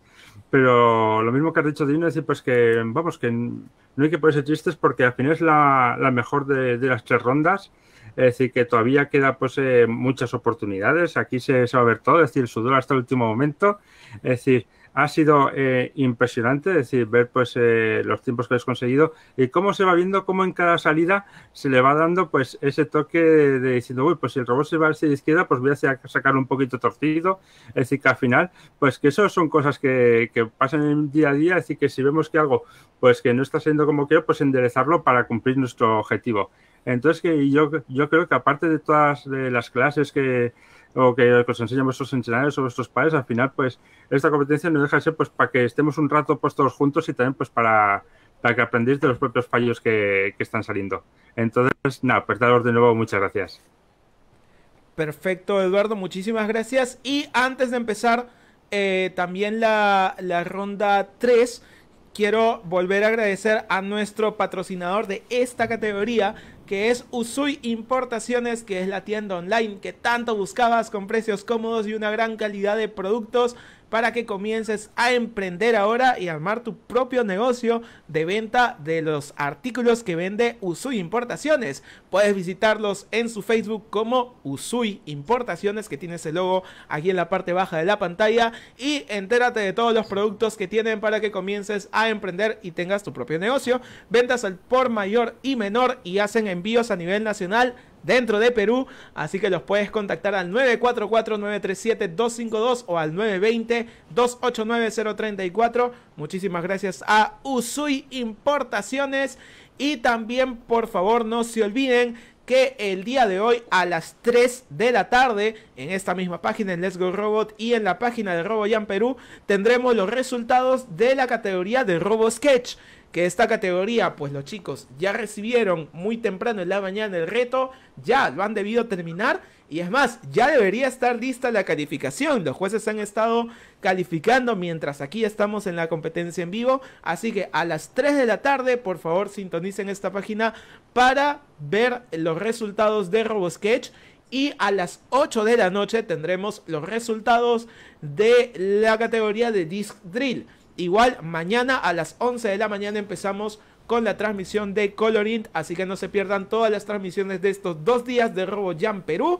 pero lo mismo que has dicho Dino, es decir, pues que vamos, que no hay que ponerse tristes porque al final es la, la mejor de, de las tres rondas, es decir, que todavía queda pues eh, muchas oportunidades, aquí se, se va a ver todo, es decir, sudor hasta el último momento, es decir, ha sido eh, impresionante, es decir, ver pues eh, los tiempos que habéis conseguido y cómo se va viendo cómo en cada salida se le va dando pues ese toque de, diciendo, uy, pues si el robot se va hacia la izquierda, pues voy a sa- sacar un poquito torcido, es decir, que al final, pues que eso son cosas que, que pasan en día a día, es decir, que si vemos que algo pues que no está siendo como quiero, pues enderezarlo para cumplir nuestro objetivo. Entonces, que yo, yo creo que aparte de todas de las clases que o que os enseñan vuestros entrenadores o vuestros padres, al final, pues, esta competencia no deja de ser, pues, para que estemos un rato, pues, juntos y también, pues, para, para que aprendáis de los propios fallos que, que están saliendo. Entonces, nada, pues, daros de nuevo muchas gracias. Perfecto, Eduardo, muchísimas gracias. Y antes de empezar eh, también la, la ronda 3, quiero volver a agradecer a nuestro patrocinador de esta categoría, que es Usui Importaciones, que es la tienda online que tanto buscabas con precios cómodos y una gran calidad de productos para que comiences a emprender ahora y armar tu propio negocio de venta de los artículos que vende Usui Importaciones. Puedes visitarlos en su Facebook como Usui Importaciones, que tiene ese logo aquí en la parte baja de la pantalla, y entérate de todos los productos que tienen para que comiences a emprender y tengas tu propio negocio. Ventas al por mayor y menor y hacen envíos a nivel nacional dentro de Perú. Así que los puedes contactar al 944-937-252 o al 920-289-034. Muchísimas gracias a Usui Importaciones. Y también, por favor, no se olviden que el día de hoy a las 3 de la tarde en esta misma página en Let's Go Robot y en la página de RoboJam Perú tendremos los resultados de la categoría de Robo Sketch que esta categoría, pues los chicos ya recibieron muy temprano en la mañana el reto, ya lo han debido terminar y es más, ya debería estar lista la calificación. Los jueces han estado calificando mientras aquí estamos en la competencia en vivo, así que a las 3 de la tarde, por favor, sintonicen esta página para ver los resultados de RoboSketch y a las 8 de la noche tendremos los resultados de la categoría de Disc Drill. Igual mañana a las 11 de la mañana empezamos con la transmisión de Colorint, así que no se pierdan todas las transmisiones de estos dos días de RoboJam Perú.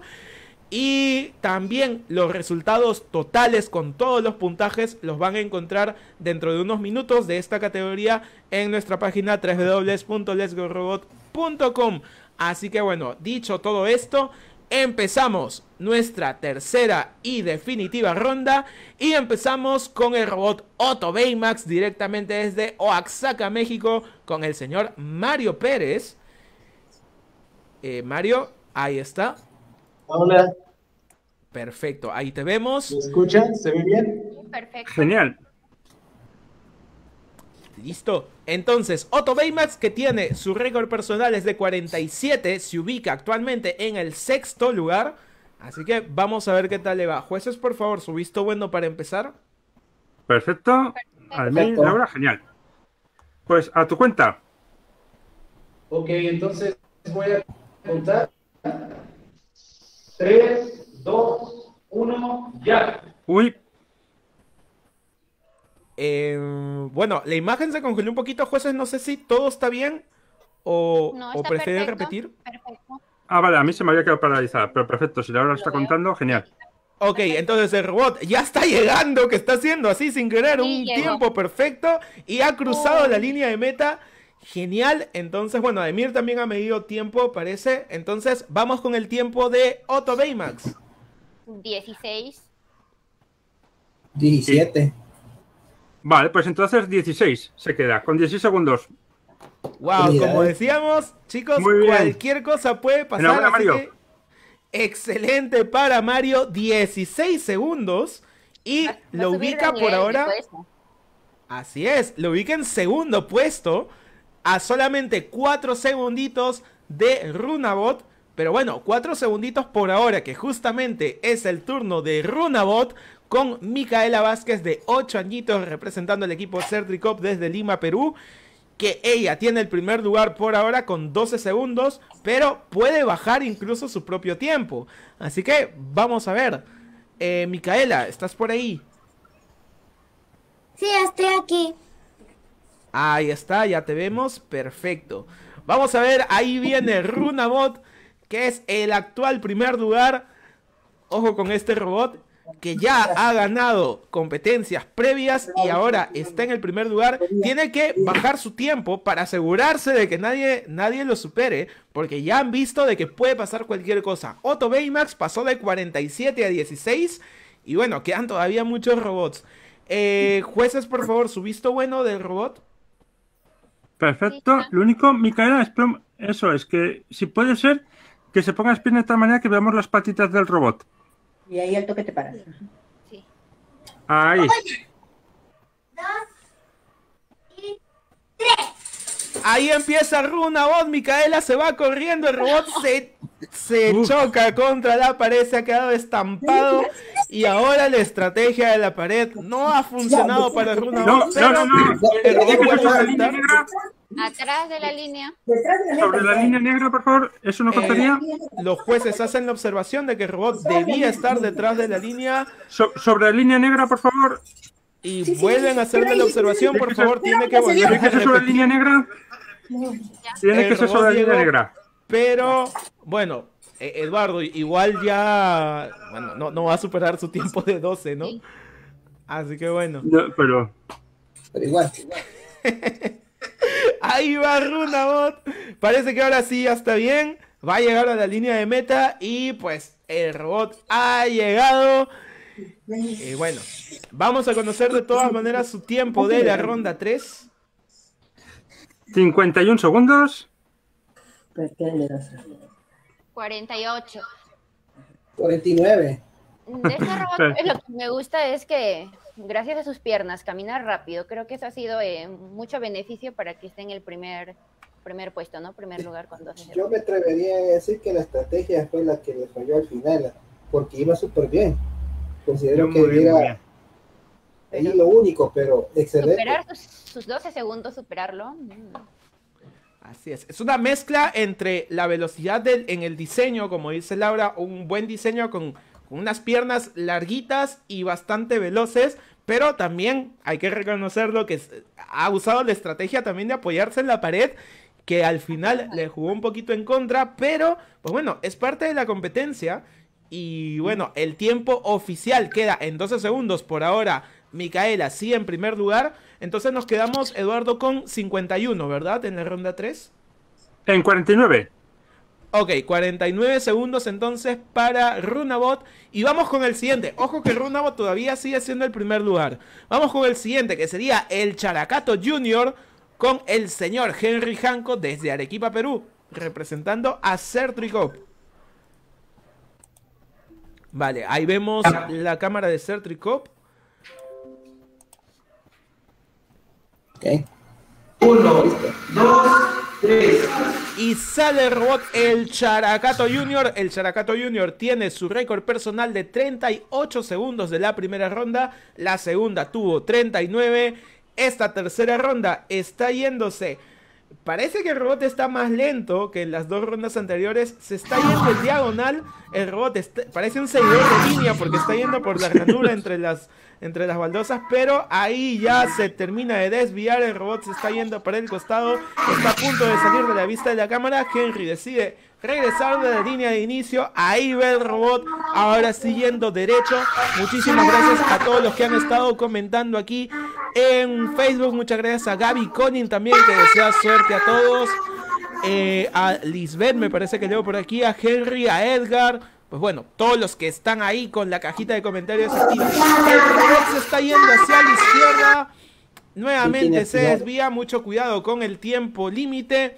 Y también los resultados totales con todos los puntajes los van a encontrar dentro de unos minutos de esta categoría en nuestra página www.letsgorobot.com. Así que bueno, dicho todo esto, empezamos nuestra tercera y definitiva ronda y empezamos con el robot Otto Baymax directamente desde Oaxaca, México, con el señor Mario Pérez. Eh, Mario, ahí está. Hola. Perfecto, ahí te vemos. ¿Me escuchan? ¿Se ve bien? Perfecto. Genial. Listo. Entonces, Otto Baymax, que tiene su récord personal es de 47, se ubica actualmente en el sexto lugar. Así que vamos a ver qué tal le va. Jueces, por favor, su visto bueno para empezar. Perfecto. A mí, Laura, genial. Pues a tu cuenta. Ok, entonces voy a contar. 3, 2, 1, ya. Uy, Eh, bueno, la imagen se congeló un poquito, jueces. No sé si todo está bien o, No, o prefieren perfecto, repetir. Perfecto. Ah, vale, a mí se me había quedado paralizada, pero perfecto, si Laura lo está contando, genial. Ok, entonces el robot ya está llegando, que está haciendo así sin querer Sí, un llegó. tiempo perfecto y ha cruzado la línea de meta. Genial, entonces bueno, Ademir también ha medido tiempo, parece. Entonces vamos con el tiempo de Otto Baymax. 16. 17. Vale, pues entonces 16 se queda, con 16 segundos. Wow, Mira, como eh. decíamos, chicos, cualquier cosa puede pasar. Así Mario. que excelente para Mario, 16 segundos y Va- lo ubica por ahora. Así es, lo ubica en segundo puesto a solamente 4 segunditos de Runabot. Pero bueno, 4 segunditos por ahora, que justamente es el turno de Runabot con Micaela Vázquez de 8 añitos representando al equipo Certricop desde Lima, Perú. Que ella tiene el primer lugar por ahora con 12 segundos, pero puede bajar incluso su propio tiempo. Así que vamos a ver. Eh, Micaela, ¿estás por ahí? Sí, estoy aquí. Ahí está, ya te vemos. Perfecto. Vamos a ver, ahí viene Runabot, que es el actual primer lugar. Ojo con este robot, que ya ha ganado competencias previas y ahora está en el primer lugar. Tiene que bajar su tiempo para asegurarse de que nadie, nadie lo supere, porque ya han visto de que puede pasar cualquier cosa. Otto Baymax pasó de 47 a 16 y bueno, quedan todavía muchos robots. Eh, jueces, por favor, su visto bueno del robot. Perfecto. Lo único, Micaela, eso es que si puede ser que se ponga piernas de tal manera que veamos las patitas del robot. Y ahí al toque te paras. Sí. Ahí. Ahí empieza Runabot, Micaela se va corriendo, el robot se, se choca contra la pared, se ha quedado estampado y ahora la estrategia de la pared no ha funcionado para No, Runabot, no, pero no, no. La línea. Atrás de la línea. Sobre la línea negra, por favor, ¿eso no Eh, contaría? los jueces hacen la observación de que el robot debía estar detrás de la línea So- sobre la línea negra, por favor. y vuelven a hacerle la observación, por favor, tiene que volver ¿Tiene a que ser sobre la línea negra? Tiene que ser sobre la línea negra. Pero, bueno, eh, Eduardo, igual ya, bueno, no, no va a superar su tiempo de 12, ¿no? Así que bueno. No, pero. Pero igual. Ahí va Runabot. Parece que ahora sí ya está bien. Va a llegar a la línea de meta y pues el robot ha llegado. Y bueno, vamos a conocer de todas maneras su tiempo de la ronda 3. 51 segundos. 48. 49. De este robot lo que me gusta es que gracias a sus piernas camina rápido. Creo que eso ha sido eh, mucho beneficio para que esté en el primer primer puesto, ¿no? Primer lugar con 12 Yo me atrevería a decir que la estrategia fue la que le falló al final, porque iba súper bien. Considero que era ahí lo único, pero excelente. Superar sus, sus 12 segundos, superarlo. mm. Así es. Es una mezcla entre la velocidad del, en el diseño, como dice Laura, un buen diseño con, con unas piernas larguitas y bastante veloces, pero también hay que reconocerlo que ha usado la estrategia también de apoyarse en la pared, que al final le jugó un poquito en contra, pero pues bueno, es parte de la competencia. Y bueno, el tiempo oficial queda en 12 segundos por ahora. Micaela sí en primer lugar. Entonces nos quedamos, Eduardo, con 51, ¿verdad? En la ronda 3. En 49. Ok, 49 segundos entonces para Runabot. Y vamos con el siguiente. Ojo que Runabot todavía sigue siendo el primer lugar. Vamos con el siguiente, que sería el Characato Junior con el señor Henry Hanco desde Arequipa, Perú, representando a Certricop. Vale, ahí vemos la cámara de Certricop. Ok. Y sale el robot el Characato Junior. El Characato Junior tiene su récord personal de 38 segundos de la primera ronda. La segunda tuvo 39. Esta tercera ronda está yéndose. Parece que el robot está más lento que en las dos rondas anteriores. Se está yendo en diagonal. El robot está- parece un seguidor de línea porque está yendo por la ranura entre las, entre las baldosas. Pero ahí ya se termina de desviar. El robot se está yendo para el costado. Está a punto de salir de la vista de la cámara. Henry decide regresar de la línea de inicio. Ahí ve el robot. Ahora siguiendo derecho. Muchísimas gracias a todos los que han estado comentando aquí en Facebook. Muchas gracias a Gaby Conin también que desea suerte a todos. Eh, a Lisbeth, me parece que leo por aquí. A Henry, a Edgar. Pues bueno, todos los que están ahí con la cajita de comentarios activa. El robot se está yendo hacia la izquierda. Nuevamente se desvía. Mucho cuidado con el tiempo límite.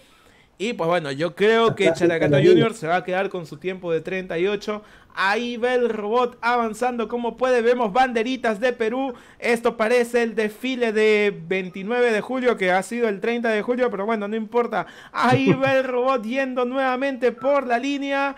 Y pues bueno, yo creo que la Junior se va a quedar con su tiempo de 38. Ahí ve el robot avanzando como puede. Vemos banderitas de Perú. Esto parece el desfile de 29 de julio, que ha sido el 30 de julio, pero bueno, no importa. Ahí ve el robot yendo nuevamente por la línea.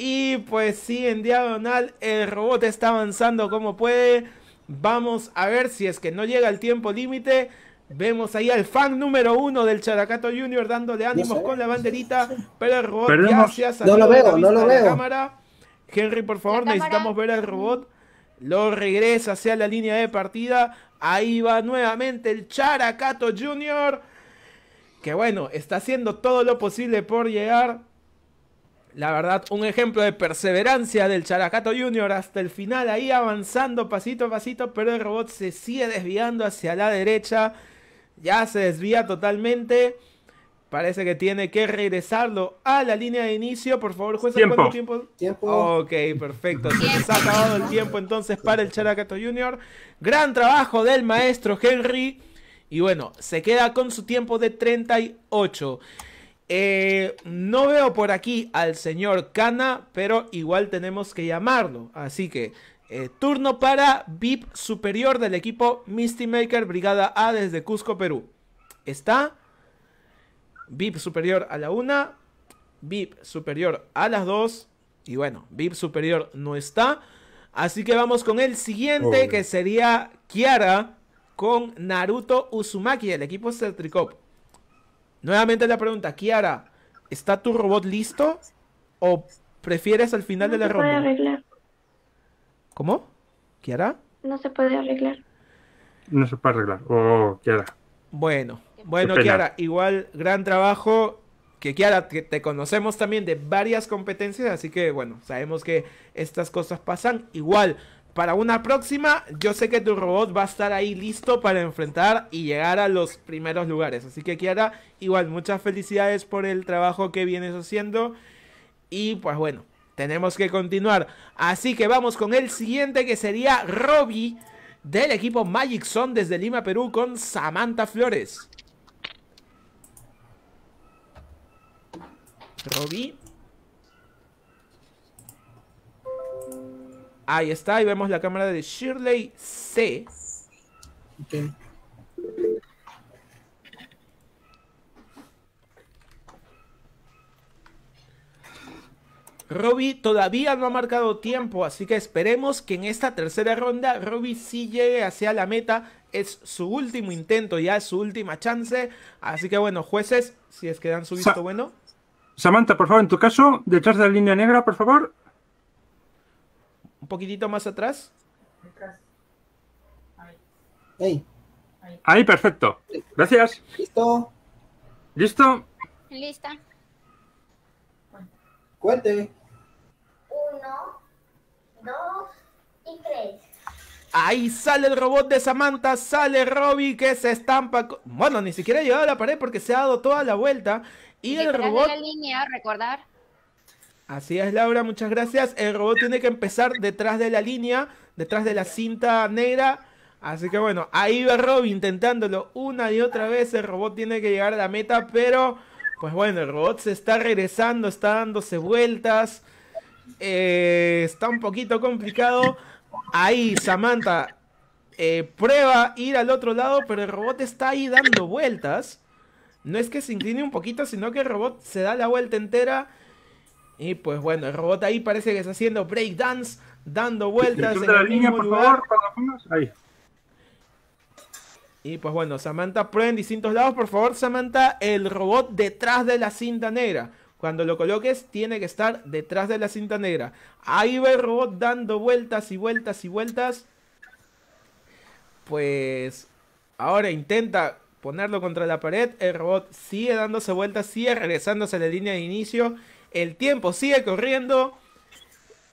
Y pues sí, en diagonal el robot está avanzando como puede. Vamos a ver si es que no llega el tiempo límite. Vemos ahí al fan número uno del Characato Junior dándole ánimos sé. con la banderita. Pero el robot Perdemos. ya se ha salido No lo de la veo, no vista lo de la veo. cámara. Henry, por favor, necesitamos ver al robot. Lo regresa hacia la línea de partida. Ahí va nuevamente el Characato Junior. Que bueno, está haciendo todo lo posible por llegar. La verdad, un ejemplo de perseverancia del Characato Junior hasta el final, ahí avanzando pasito a pasito, pero el robot se sigue desviando hacia la derecha. Ya se desvía totalmente. Parece que tiene que regresarlo a la línea de inicio. Por favor, juez, Tiempo. ¿cuánto tiempo? Tiempo. Ok, perfecto. Se les ha acabado el tiempo entonces para el Characato Junior. Gran trabajo del maestro Henry. Y bueno, se queda con su tiempo de 38. Eh, no veo por aquí al señor Cana, pero igual tenemos que llamarlo. Así que eh, turno para VIP superior del equipo Misty Maker Brigada A desde Cusco, Perú. Está VIP superior a la una, VIP superior a las dos. Y bueno, VIP superior no está. Así que vamos con el siguiente, Oh. que sería Kiara con Naruto Uzumaki, el equipo Celtricop. Nuevamente la pregunta, Kiara, ¿está tu robot listo o prefieres al final No de la se puede ronda? arreglar. ¿Cómo? ¿Kiara? No se puede arreglar. No se puede arreglar. Oh, queda. Bueno, bueno. Kiara, igual gran trabajo. Que Kiara, que te conocemos también de varias competencias, así que bueno, sabemos que estas cosas pasan. Igual, para una próxima, yo sé que tu robot va a estar ahí listo para enfrentar y llegar a los primeros lugares. Así que Kiara, igual, muchas felicidades por el trabajo que vienes haciendo. Y pues bueno, tenemos que continuar. Así que vamos con el siguiente que sería Robbie del equipo Magic Zone desde Lima, Perú con Samantha Flores. Robbie. Ahí está, y vemos la cámara de Shirley C. Ok. Robbie todavía no ha marcado tiempo, así que esperemos que en esta tercera ronda Robbie sí llegue hacia la meta. Es su último intento, ya es su última chance. Así que bueno, jueces, si es que dan su visto Sa- bueno. Samantha, por favor, en tu caso, detrás de la línea negra, por favor. Un poquitito más atrás. Hey, Ahí, perfecto. Gracias. listo, ¿Listo? Lista. cuente. Uno, dos y tres. Ahí sale el robot de Samantha, sale Robbie que se estampa. Bueno, ni siquiera ha llegado a la pared porque se ha dado toda la vuelta. Y el robot de la línea, recordar. Así es, Laura, muchas gracias. El robot tiene que empezar detrás de la línea, detrás de la cinta negra. Así que bueno, ahí va Robbie intentándolo una y otra vez. El robot tiene que llegar a la meta, pero pues bueno, el robot se está regresando, está dándose vueltas. Eh, está un poquito complicado. Ahí, Samantha eh, prueba ir al otro lado, pero el robot está ahí dando vueltas. No es que se incline un poquito, sino que el robot se da la vuelta entera. Y pues bueno, el robot ahí parece que está haciendo breakdance, dando vueltas en la el línea, mismo por lugar. favor. Ahí. Y pues bueno, Samantha prueba en distintos lados. Por favor, Samantha, el robot detrás de la cinta negra. Cuando lo coloques, tiene que estar detrás de la cinta negra. Ahí va el robot dando vueltas y vueltas y vueltas. Pues ahora intenta ponerlo contra la pared. El robot sigue dándose vueltas, sigue regresándose a la línea de inicio. El tiempo sigue corriendo.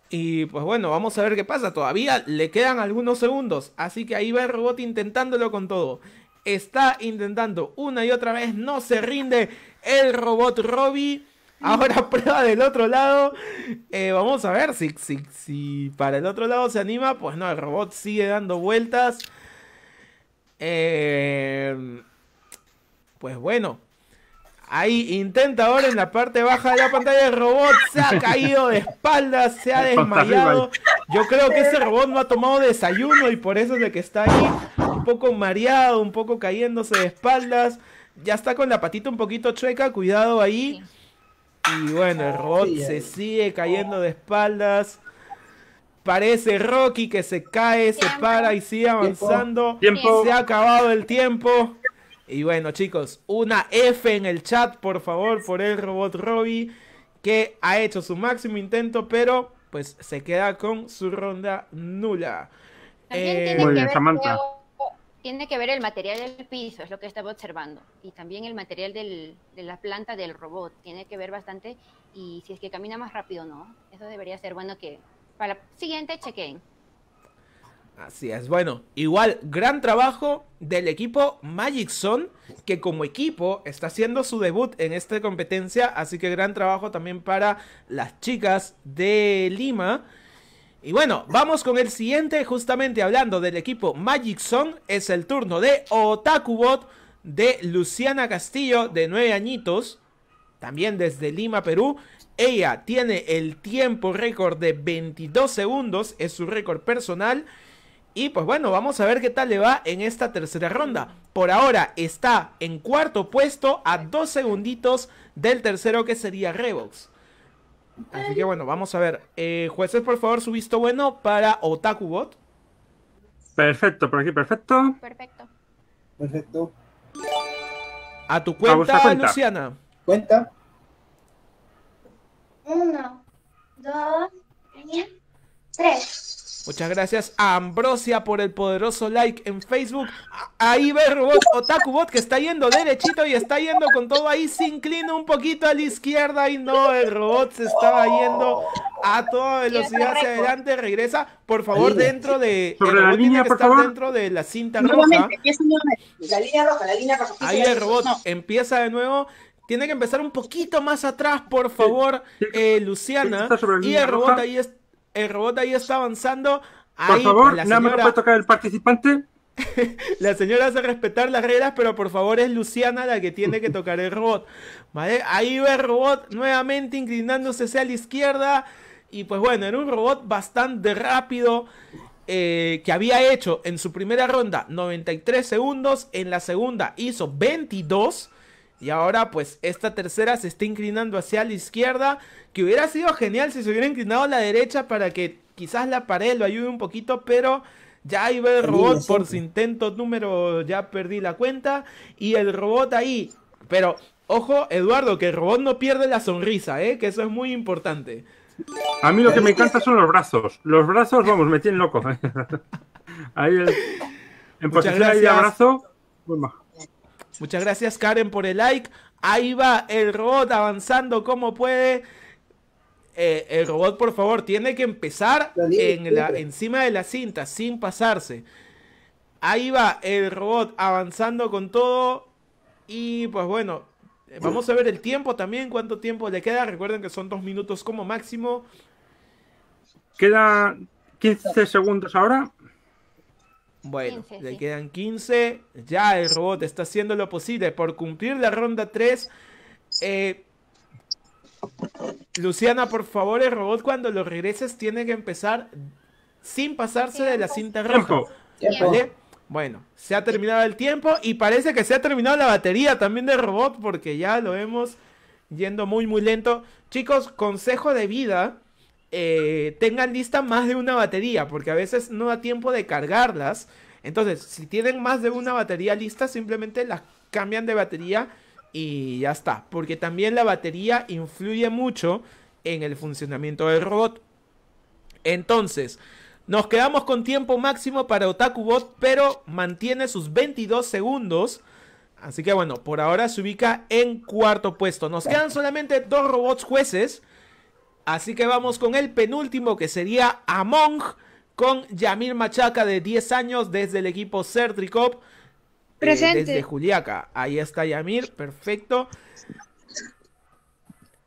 Y pues bueno, vamos a ver qué pasa. Todavía le quedan algunos segundos. Así que ahí va el robot intentándolo con todo. Está intentando una y otra vez. No se rinde el robot Robbie. Ahora prueba del otro lado. Eh, vamos a ver si, si, si para el otro lado se anima. Pues no, el robot sigue dando vueltas. Eh, pues bueno. Ahí intenta ahora en la parte baja de la pantalla. El robot se ha caído de espaldas, se ha desmayado. Yo creo que ese robot no ha tomado desayuno y por eso es de que está ahí un poco mareado, un poco cayéndose de espaldas. Ya está con la patita un poquito chueca, cuidado ahí. Y bueno, el robot se sigue cayendo de espaldas. Parece Rocky que se cae, se para y sigue avanzando. Tiempo. Se ha acabado el tiempo. Y bueno, chicos, una F en el chat, por favor, por el robot Robbie, que ha hecho su máximo intento, pero pues se queda con su ronda nula. También Eh, tiene, Muy que bien, ver, Samantha. tiene que ver el material del piso, es lo que estaba observando. Y también el material del- de la planta del robot. Tiene que ver bastante. Y si es que camina más rápido o no. Eso debería ser bueno que para la siguiente chequen. Así es, bueno, igual gran trabajo del equipo Magic Zone, que como equipo está haciendo su debut en esta competencia, así que gran trabajo también para las chicas de Lima. Y bueno, vamos con el siguiente, justamente hablando del equipo Magic Zone, es el turno de Otakubot de Luciana Castillo, de 9 añitos, también desde Lima, Perú. Ella tiene el tiempo récord de 22 segundos, es su récord personal. Y pues bueno, vamos a ver qué tal le va en esta tercera ronda. Por ahora está en cuarto puesto a dos segunditos del tercero que sería Revox. Así que bueno, vamos a ver. Eh, jueces, por favor, su visto bueno para Otakubot. Perfecto, por aquí, perfecto. Perfecto. Perfecto. A tu cuenta, cuenta. Luciana. Cuenta. Uno, dos, tres. Muchas gracias a Ambrosia por el poderoso like en Facebook. A- Ahí ve el robot OtakuBot que está yendo derechito y está yendo con todo ahí. Se inclina un poquito a la izquierda y no, el robot se estaba yendo a toda velocidad hacia adelante. Regresa, por favor, dentro de. Sobre el la línea, que por estar favor. dentro de la cinta roja. Nuevamente, empieza nuevamente. La línea roja, la línea roja. Ahí el robot empieza de nuevo. Tiene que empezar un poquito más atrás, por favor, eh, Luciana. Está Y el robot roja. ahí es, el robot ahí está avanzando. Por Ahí, favor, pues, la nada más señora- puede tocar el participante. la señora hace respetar las reglas, pero por favor es Luciana la que tiene que tocar el robot. ¿Vale? Ahí va el robot nuevamente inclinándose hacia la izquierda. Y pues bueno, era un robot bastante rápido. eh, que había hecho en su primera ronda 93 segundos. En la segunda hizo 22. Y ahora pues esta tercera se está inclinando hacia la izquierda. Que hubiera sido genial si se hubiera inclinado a la derecha para que quizás la pared lo ayude un poquito. Pero ya iba el robot por su intento número, ya perdí la cuenta. Y el robot ahí. Pero ojo, Eduardo, que el robot no pierde la sonrisa, ¿eh? Que eso es muy importante. A mí lo que me encanta son los brazos. Los brazos, vamos, me tienen loco. Ahí el, en posición ahí de abrazo. muy majo. Muchas gracias Karen por el like. Ahí va el robot avanzando como puede. Eh, el robot, por favor, tiene que empezar en la, encima de la cinta, sin pasarse. Ahí va el robot avanzando con todo. Y pues bueno, eh, vamos a ver el tiempo también, cuánto tiempo le queda. Recuerden que son dos minutos como máximo. Queda 15 segundos ahora. Bueno, 15, le sí. quedan 15. Ya el robot está haciendo lo posible por cumplir la ronda 3. Eh, Luciana, por favor, el robot cuando lo regreses tiene que empezar sin pasarse de la cinta roja. ¿Vale? Bueno, se ha terminado el tiempo y parece que se ha terminado la batería también del robot porque ya lo vemos yendo muy muy lento. Chicos, consejo de vida, eh, tengan lista más de una batería porque a veces no da tiempo de cargarlas. Entonces, si tienen más de una batería lista, simplemente las cambian de batería y ya está. Porque también la batería influye mucho en el funcionamiento del robot. Entonces, nos quedamos con tiempo máximo para OtakuBot, pero mantiene sus 22 segundos. Así que bueno, por ahora se ubica en cuarto puesto. Nos quedan solamente dos robots jueces. Así que vamos con el penúltimo que sería Among con Yamir Machaca de 10 años desde el equipo Certricop. eh, Presente. desde Juliaca. Ahí está Yamir, perfecto.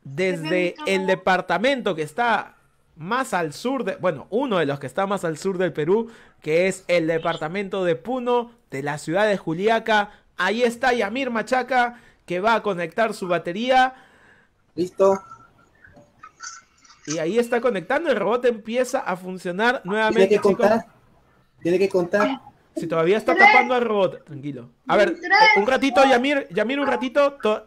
Desde el departamento que está más al sur de, bueno, uno de los que está más al sur del Perú, que es el departamento de Puno, de la ciudad de Juliaca. Ahí está Yamir Machaca, que va a conectar su batería. Listo. Y ahí está conectando, el robot empieza a funcionar Tiene nuevamente. que chicos. contar. Tiene que contar. Si todavía está tapando al robot, tranquilo. A ver, un ratito, Yamir, Yamir, un ratito. to-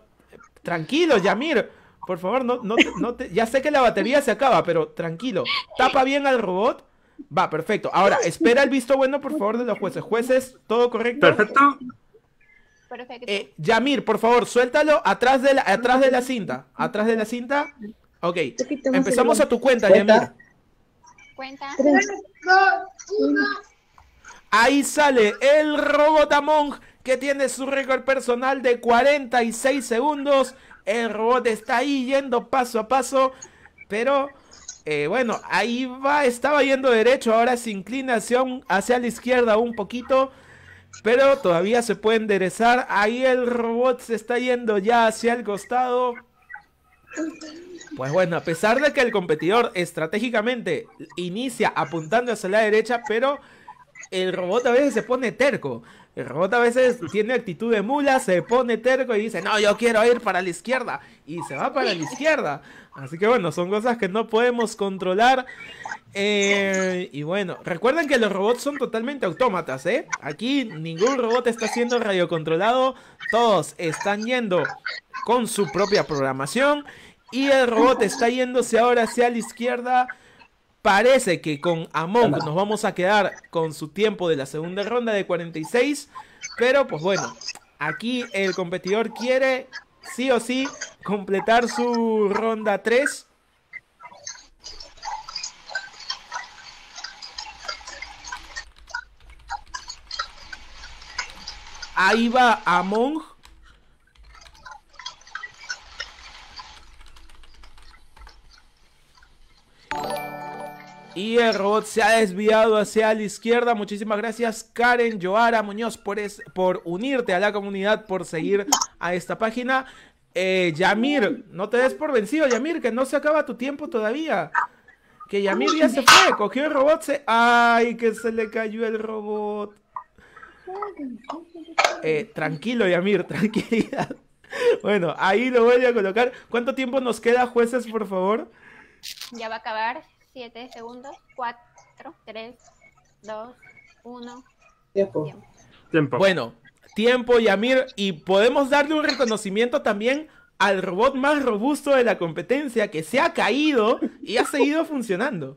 Tranquilo, Yamir. Por favor, no, no, no te- ya sé que la batería se acaba, pero tranquilo. Tapa bien al robot. Va, perfecto. Ahora, espera el visto bueno, por favor, de los jueces. Jueces, ¿todo correcto? Perfecto. Perfecto. Eh, Yamir, por favor, suéltalo atrás de la, atrás de la cinta. Atrás de la cinta. Ok. Empezamos a tu cuenta, Cuenta. Yamir. Cuenta. Ahí sale el robot Among que tiene su récord personal de 46 segundos. El robot está ahí yendo paso a paso. Pero eh, bueno, ahí va, estaba yendo derecho. Ahora se inclina hacia, un- hacia la izquierda un poquito. Pero todavía se puede enderezar. Ahí el robot se está yendo ya hacia el costado. Pues bueno, a pesar de que el competidor estratégicamente inicia apuntando hacia la derecha, pero el robot a veces se pone terco. El robot a veces tiene actitud de mula, se pone terco y dice, no, yo quiero ir para la izquierda. Y se va para la izquierda. Así que bueno, son cosas que no podemos controlar. Eh, y bueno, recuerden que los robots son totalmente autómatas, ¿eh? Aquí ningún robot está siendo radiocontrolado. Todos están yendo con su propia programación. Y el robot está yéndose ahora hacia la izquierda. Parece que con Among nos vamos a quedar con su tiempo de la segunda ronda de 46. Pero pues bueno, Aquí el competidor quiere sí o sí completar su ronda 3. Ahí va Among. Y el robot se ha desviado hacia la izquierda. Muchísimas gracias Karen Joara Muñoz por, es, por unirte a la comunidad, por seguir a esta página. Eh, Yamir, no te des por vencido, Yamir, que no se acaba tu tiempo todavía. Que Yamir ya se fue, cogió el robot, se... ¡Ay, que se le cayó el robot! Eh, tranquilo, Yamir, tranquilidad. Bueno, ahí lo voy a colocar. ¿Cuánto tiempo nos queda, jueces, por favor? Ya va a acabar. 7 segundos. 4, 3, 2, 1. Tiempo. Tiempo. Bueno, tiempo, Yamir. Y podemos darle un reconocimiento también al robot más robusto de la competencia que se ha caído y ha seguido funcionando.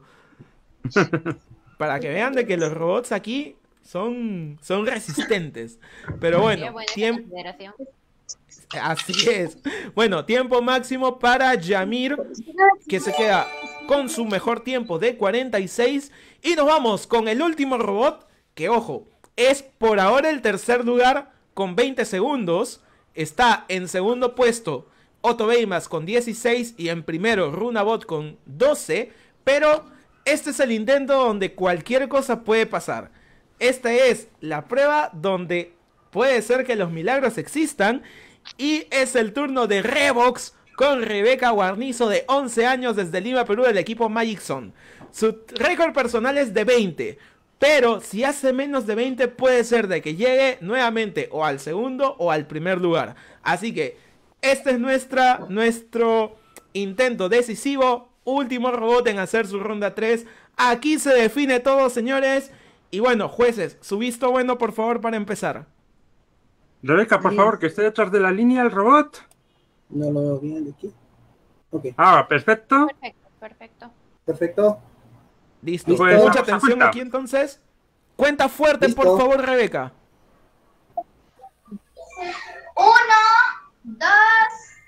Para que vean de que los robots aquí son, son resistentes. Pero bueno, tiempo. Así es. Bueno, tiempo máximo para Yamir, que se queda con su mejor tiempo de 46. Y nos vamos con el último robot, que ojo, es por ahora el tercer lugar con 20 segundos. Está en segundo puesto Otto Beimas con 16 y en primero Runabot con 12. Pero este es el intento donde cualquier cosa puede pasar. Esta es la prueba donde puede ser que los milagros existan y es el turno de Revox con Rebeca Guarnizo de 11 años desde Lima, Perú, del equipo Magic Zone. Su récord personal es de 20. Pero si hace menos de 20 puede ser de que llegue nuevamente o al segundo o al primer lugar. Así que este es nuestra, nuestro intento decisivo. Último robot en hacer su ronda 3. Aquí se define todo, señores. Y bueno, jueces, su visto bueno, por favor, para empezar. Rebeca, por favor, que esté detrás de la línea el robot. No lo veo bien de aquí. Ok. Ah, perfecto. Perfecto, perfecto. Perfecto. Listo. Pues, Mucha atención cuenta. aquí entonces. Cuenta fuerte, por favor, Rebeca. Uno, dos,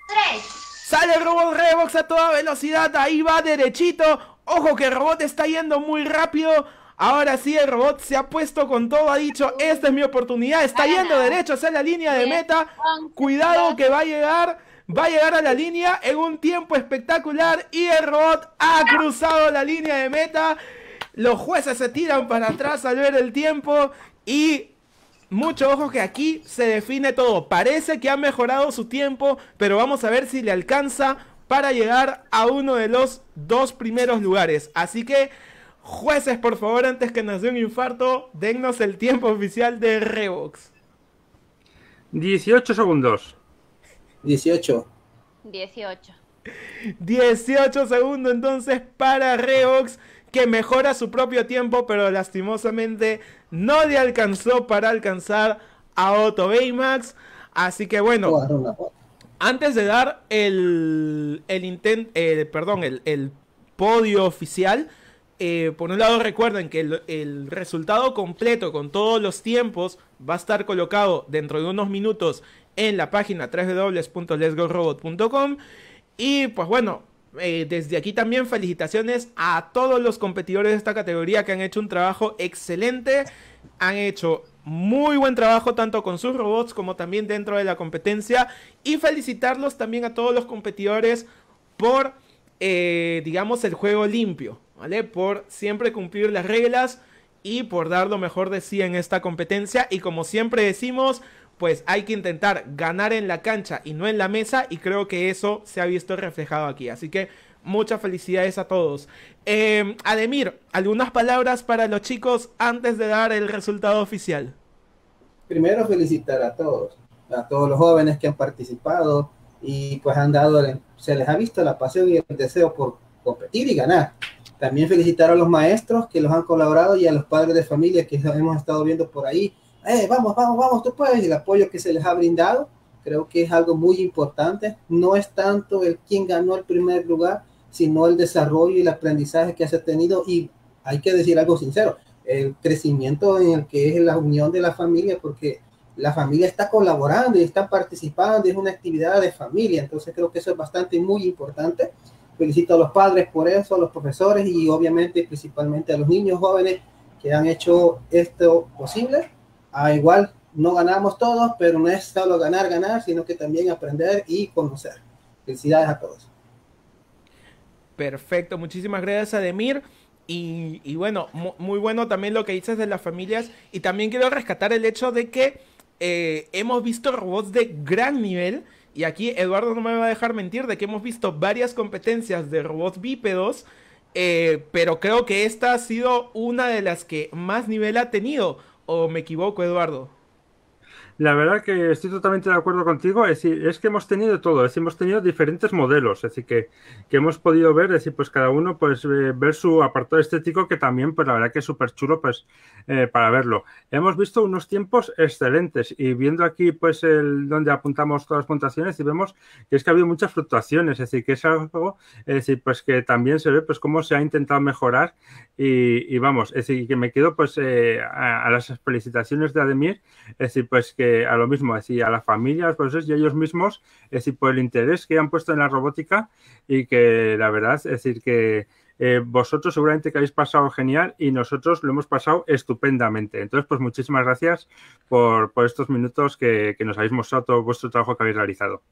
tres. Sale el robot Revox a toda velocidad. Ahí va derechito. Ojo que el robot está yendo muy rápido. Ahora sí, el robot se ha puesto con todo. Ha dicho, esta es mi oportunidad. Está yendo derecho hacia la línea de meta. Cuidado que va a llegar. Va a llegar a la línea en un tiempo espectacular. Y el robot ha cruzado la línea de meta. Los jueces se tiran para atrás al ver el tiempo. Y mucho ojo que aquí se define todo. Parece que ha mejorado su tiempo, pero vamos a ver si le alcanza para llegar a uno de los dos primeros lugares. Así que, jueces, por favor, antes que nos dé un infarto, dennos el tiempo oficial de Revox. 18 segundos. 18. 18. 18 segundos entonces para Revox, que mejora su propio tiempo, pero lastimosamente no le alcanzó para alcanzar a Otto Baymax. Así que bueno, antes de dar el, el intent, eh, perdón, el, el podio oficial, eh, por un lado recuerden que el, el resultado completo con todos los tiempos va a estar colocado dentro de unos minutos en la página www.lesgorobot.com y pues bueno, eh, desde aquí también felicitaciones a todos los competidores de esta categoría que han hecho un trabajo excelente, han hecho muy buen trabajo tanto con sus robots como también dentro de la competencia. Y felicitarlos también a todos los competidores por, eh, digamos, el juego limpio, ¿vale? Por siempre cumplir las reglas y por dar lo mejor de sí en esta competencia. Y como siempre decimos, pues hay que intentar ganar en la cancha y no en la mesa y creo que eso se ha visto reflejado aquí. Así que muchas felicidades a todos. Eh, Ademir, algunas palabras para los chicos antes de dar el resultado oficial. Primero felicitar a todos, a todos los jóvenes que han participado y pues han dado, se les ha visto la pasión y el deseo por competir y ganar. También felicitar a los maestros que los han colaborado y a los padres de familia que hemos estado viendo por ahí. Eh, vamos, vamos, vamos, tú puedes. El apoyo que se les ha brindado, creo que es algo muy importante. No es tanto el quién ganó el primer lugar, sino el desarrollo y el aprendizaje que se ha tenido. Y hay que decir algo sincero, el crecimiento en el que es la unión de la familia, porque la familia está colaborando y está participando, es una actividad de familia, entonces creo que eso es bastante muy importante. Felicito a los padres por eso, a los profesores y obviamente principalmente a los niños jóvenes que han hecho esto posible. A igual no ganamos todos, pero no es solo ganar, ganar, sino que también aprender y conocer. Felicidades a todos. Perfecto, muchísimas gracias Ademir. Y, y bueno, muy bueno también lo que dices de las familias. Y también quiero rescatar el hecho de que eh, hemos visto robots de gran nivel. Y aquí Eduardo no me va a dejar mentir de que hemos visto varias competencias de robots bípedos. Eh, pero creo que esta ha sido una de las que más nivel ha tenido. ¿O me equivoco, Eduardo? La verdad que estoy totalmente de acuerdo contigo. Es decir, es que hemos tenido todo, es decir, hemos tenido diferentes modelos, es decir, que, que hemos podido ver, es decir, pues cada uno pues eh, ver su apartado estético que también, pues la verdad que es súper chulo pues eh, para verlo. Hemos visto unos tiempos excelentes y viendo aquí pues el donde apuntamos todas las puntuaciones y vemos que es que ha habido muchas fluctuaciones, es decir, que es algo, es decir, pues que también se ve pues cómo se ha intentado mejorar y, y vamos, es decir, que me quedo pues eh, a, a, las felicitaciones de Ademir, es decir, pues que a lo mismo, decir, a las familias, pues y ellos mismos, es decir, por el interés que han puesto en la robótica y que la verdad es decir que eh, vosotros seguramente que habéis pasado genial y nosotros lo hemos pasado estupendamente. Entonces, pues muchísimas gracias por, por estos minutos que, que, nos habéis mostrado todo vuestro trabajo que habéis realizado.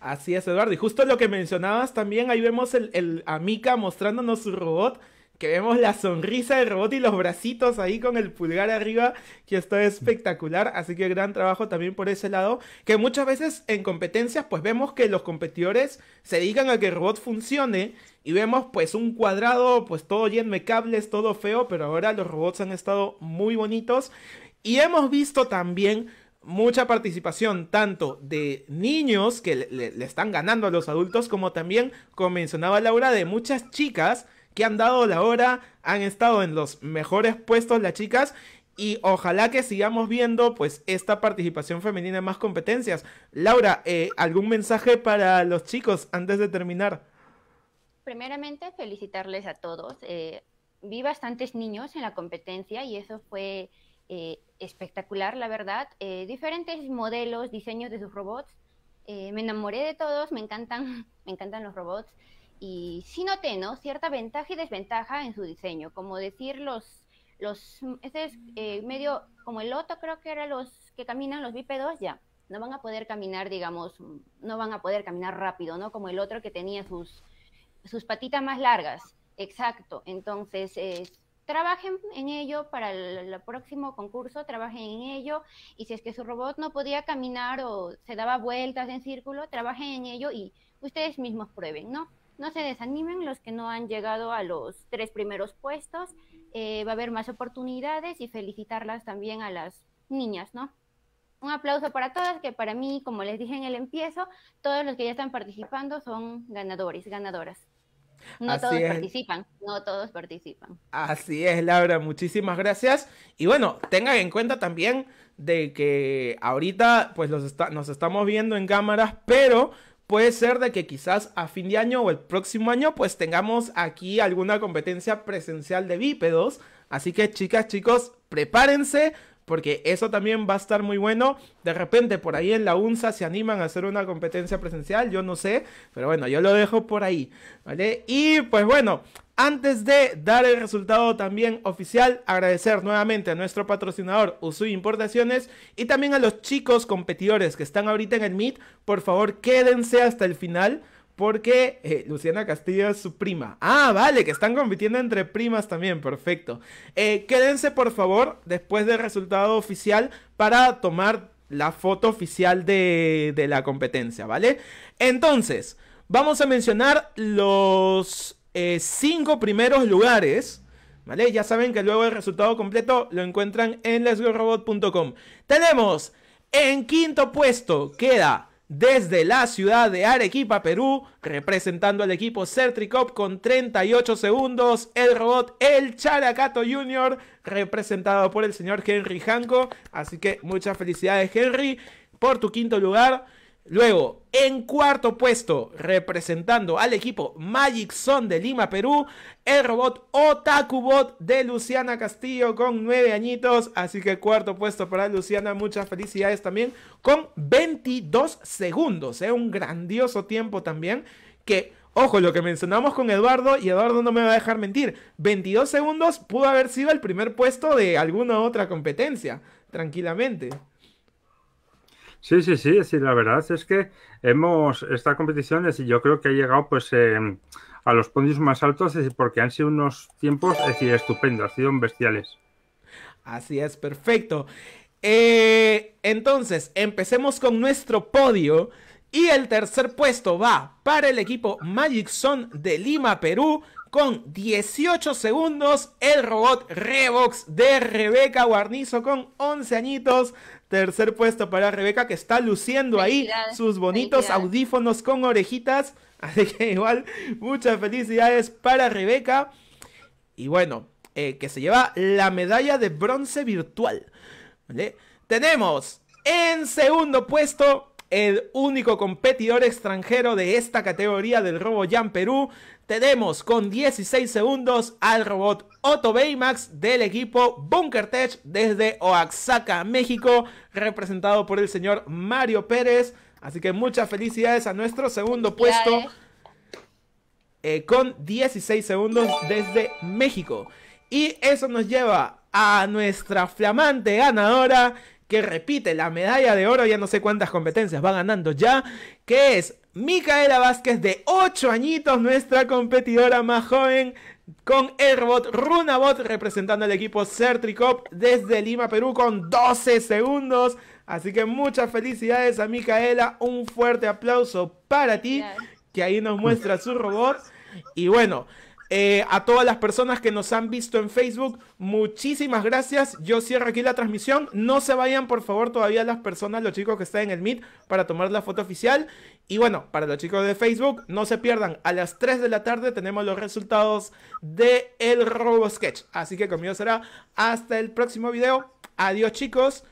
Así es, Eduardo. Y justo lo que mencionabas también, ahí vemos el, el Amica mostrándonos su robot que vemos la sonrisa del robot y los bracitos ahí con el pulgar arriba, que está espectacular, así que gran trabajo también por ese lado, que muchas veces en competencias pues vemos que los competidores se dedican a que el robot funcione y vemos pues un cuadrado pues todo lleno de cables, todo feo, pero ahora los robots han estado muy bonitos. Y hemos visto también mucha participación tanto de niños que le, le, le están ganando a los adultos como también, como mencionaba Laura, de muchas chicas que han dado la hora, han estado en los mejores puestos las chicas y ojalá que sigamos viendo pues esta participación femenina en más competencias. Laura, eh, ¿algún mensaje para los chicos antes de terminar? Primeramente, felicitarles a todos. Eh, vi bastantes niños en la competencia y eso fue eh, espectacular, la verdad. Diferentes modelos, diseños de sus robots. Me enamoré de todos, me encantan, me encantan los robots y sí noté, ¿no? Cierta ventaja y desventaja en su diseño, como decir los, los, ese es eh, medio, como el loto creo que eran los que caminan los bípedos, ya, no van a poder caminar, digamos, no van a poder caminar rápido, ¿no? Como el otro que tenía sus, sus patitas más largas, exacto, entonces, eh, trabajen en ello para el, próximo concurso, trabajen en ello y si es que su robot no podía caminar o se daba vueltas en círculo, trabajen en ello y ustedes mismos prueben, ¿no? No se desanimen los que no han llegado a los tres primeros puestos. Eh, va a haber más oportunidades y felicitarlas también a las niñas, ¿no? Un aplauso para todas, que para mí, como les dije en el empiezo, todos los que ya están participando son ganadores, ganadoras. No Así todos es. participan, no todos participan. Así es, Laura, muchísimas gracias. Y bueno, tengan en cuenta también de que ahorita pues los está, nos estamos viendo en cámaras, pero puede ser de que quizás a fin de año o el próximo año pues tengamos aquí alguna competencia presencial de bípedos. Así que chicas, chicos, prepárense porque eso también va a estar muy bueno. De repente por ahí en la UNSA se animan a hacer una competencia presencial, yo no sé, pero bueno, yo lo dejo por ahí, ¿vale? Y pues bueno, antes de dar el resultado también oficial, agradecer nuevamente a nuestro patrocinador Usui Importaciones y también a los chicos competidores que están ahorita en el Meet. Por favor, quédense hasta el final porque eh, Luciana Castillo es su prima. Ah, vale, que están compitiendo entre primas también, perfecto. Eh, quédense por favor después del resultado oficial para tomar la foto oficial de, de la competencia, ¿vale? Entonces, vamos a mencionar los eh, cinco primeros lugares. ¿Vale? Ya saben que luego el resultado completo lo encuentran en lesgorobot.com. Tenemos en quinto puesto queda desde la ciudad de Arequipa, Perú, representando al equipo Certricop con 38 segundos, el robot El Characato Jr., representado por el señor Henry Hanco. Así que muchas felicidades, Henry, por tu quinto lugar. Luego, en cuarto puesto, representando al equipo Magic Son de Lima, Perú, el robot Otakubot de Luciana Castillo con nueve añitos. Así que cuarto puesto para Luciana, muchas felicidades también, con 22 segundos. ¿eh? Un grandioso tiempo también que... Ojo, lo que mencionamos con Eduardo, y Eduardo no me va a dejar mentir, 22 segundos pudo haber sido el primer puesto de alguna otra competencia, tranquilamente. Sí, sí, sí, sí, la verdad es que hemos, esta competición, y yo creo que ha llegado pues eh, a los podios más altos, es porque han sido unos tiempos, es estupendos, han sido bestiales. Así es, perfecto. Eh, entonces, empecemos con nuestro podio. Y el tercer puesto va para el equipo Magic Son de Lima, Perú, con 18 segundos. El robot Revox de Rebeca Guarnizo con 11 añitos. Tercer puesto para Rebeca que está luciendo ahí sus bonitos audífonos con orejitas. Así que igual, muchas felicidades para Rebeca. Y bueno, eh, que se lleva la medalla de bronce virtual. Tenemos en segundo puesto el único competidor extranjero de esta categoría del RoboJam Perú. Tenemos con 16 segundos al robot Otto Baymax del equipo Bunker Tech desde Oaxaca, México, representado por el señor Mario Pérez. Así que muchas felicidades a nuestro segundo puesto eh, con 16 segundos desde México. Y eso nos lleva a nuestra flamante ganadora que repite la medalla de oro, ya no sé cuántas competencias va ganando ya, que es Micaela Vázquez de 8 añitos, nuestra competidora más joven, con el robot Runabot representando al equipo Certricop desde Lima, Perú, con 12 segundos. Así que muchas felicidades a Micaela, un fuerte aplauso para ti, que ahí nos muestra su robot. Y bueno, eh, a todas las personas que nos han visto en Facebook, muchísimas gracias. Yo cierro aquí la transmisión. No se vayan, por favor, todavía las personas, los chicos que están en el Meet, para tomar la foto oficial. Y bueno, para los chicos de Facebook, no se pierdan. A las 3 de la tarde tenemos los resultados de el Robo Sketch. Así que conmigo será hasta el próximo video. Adiós, chicos.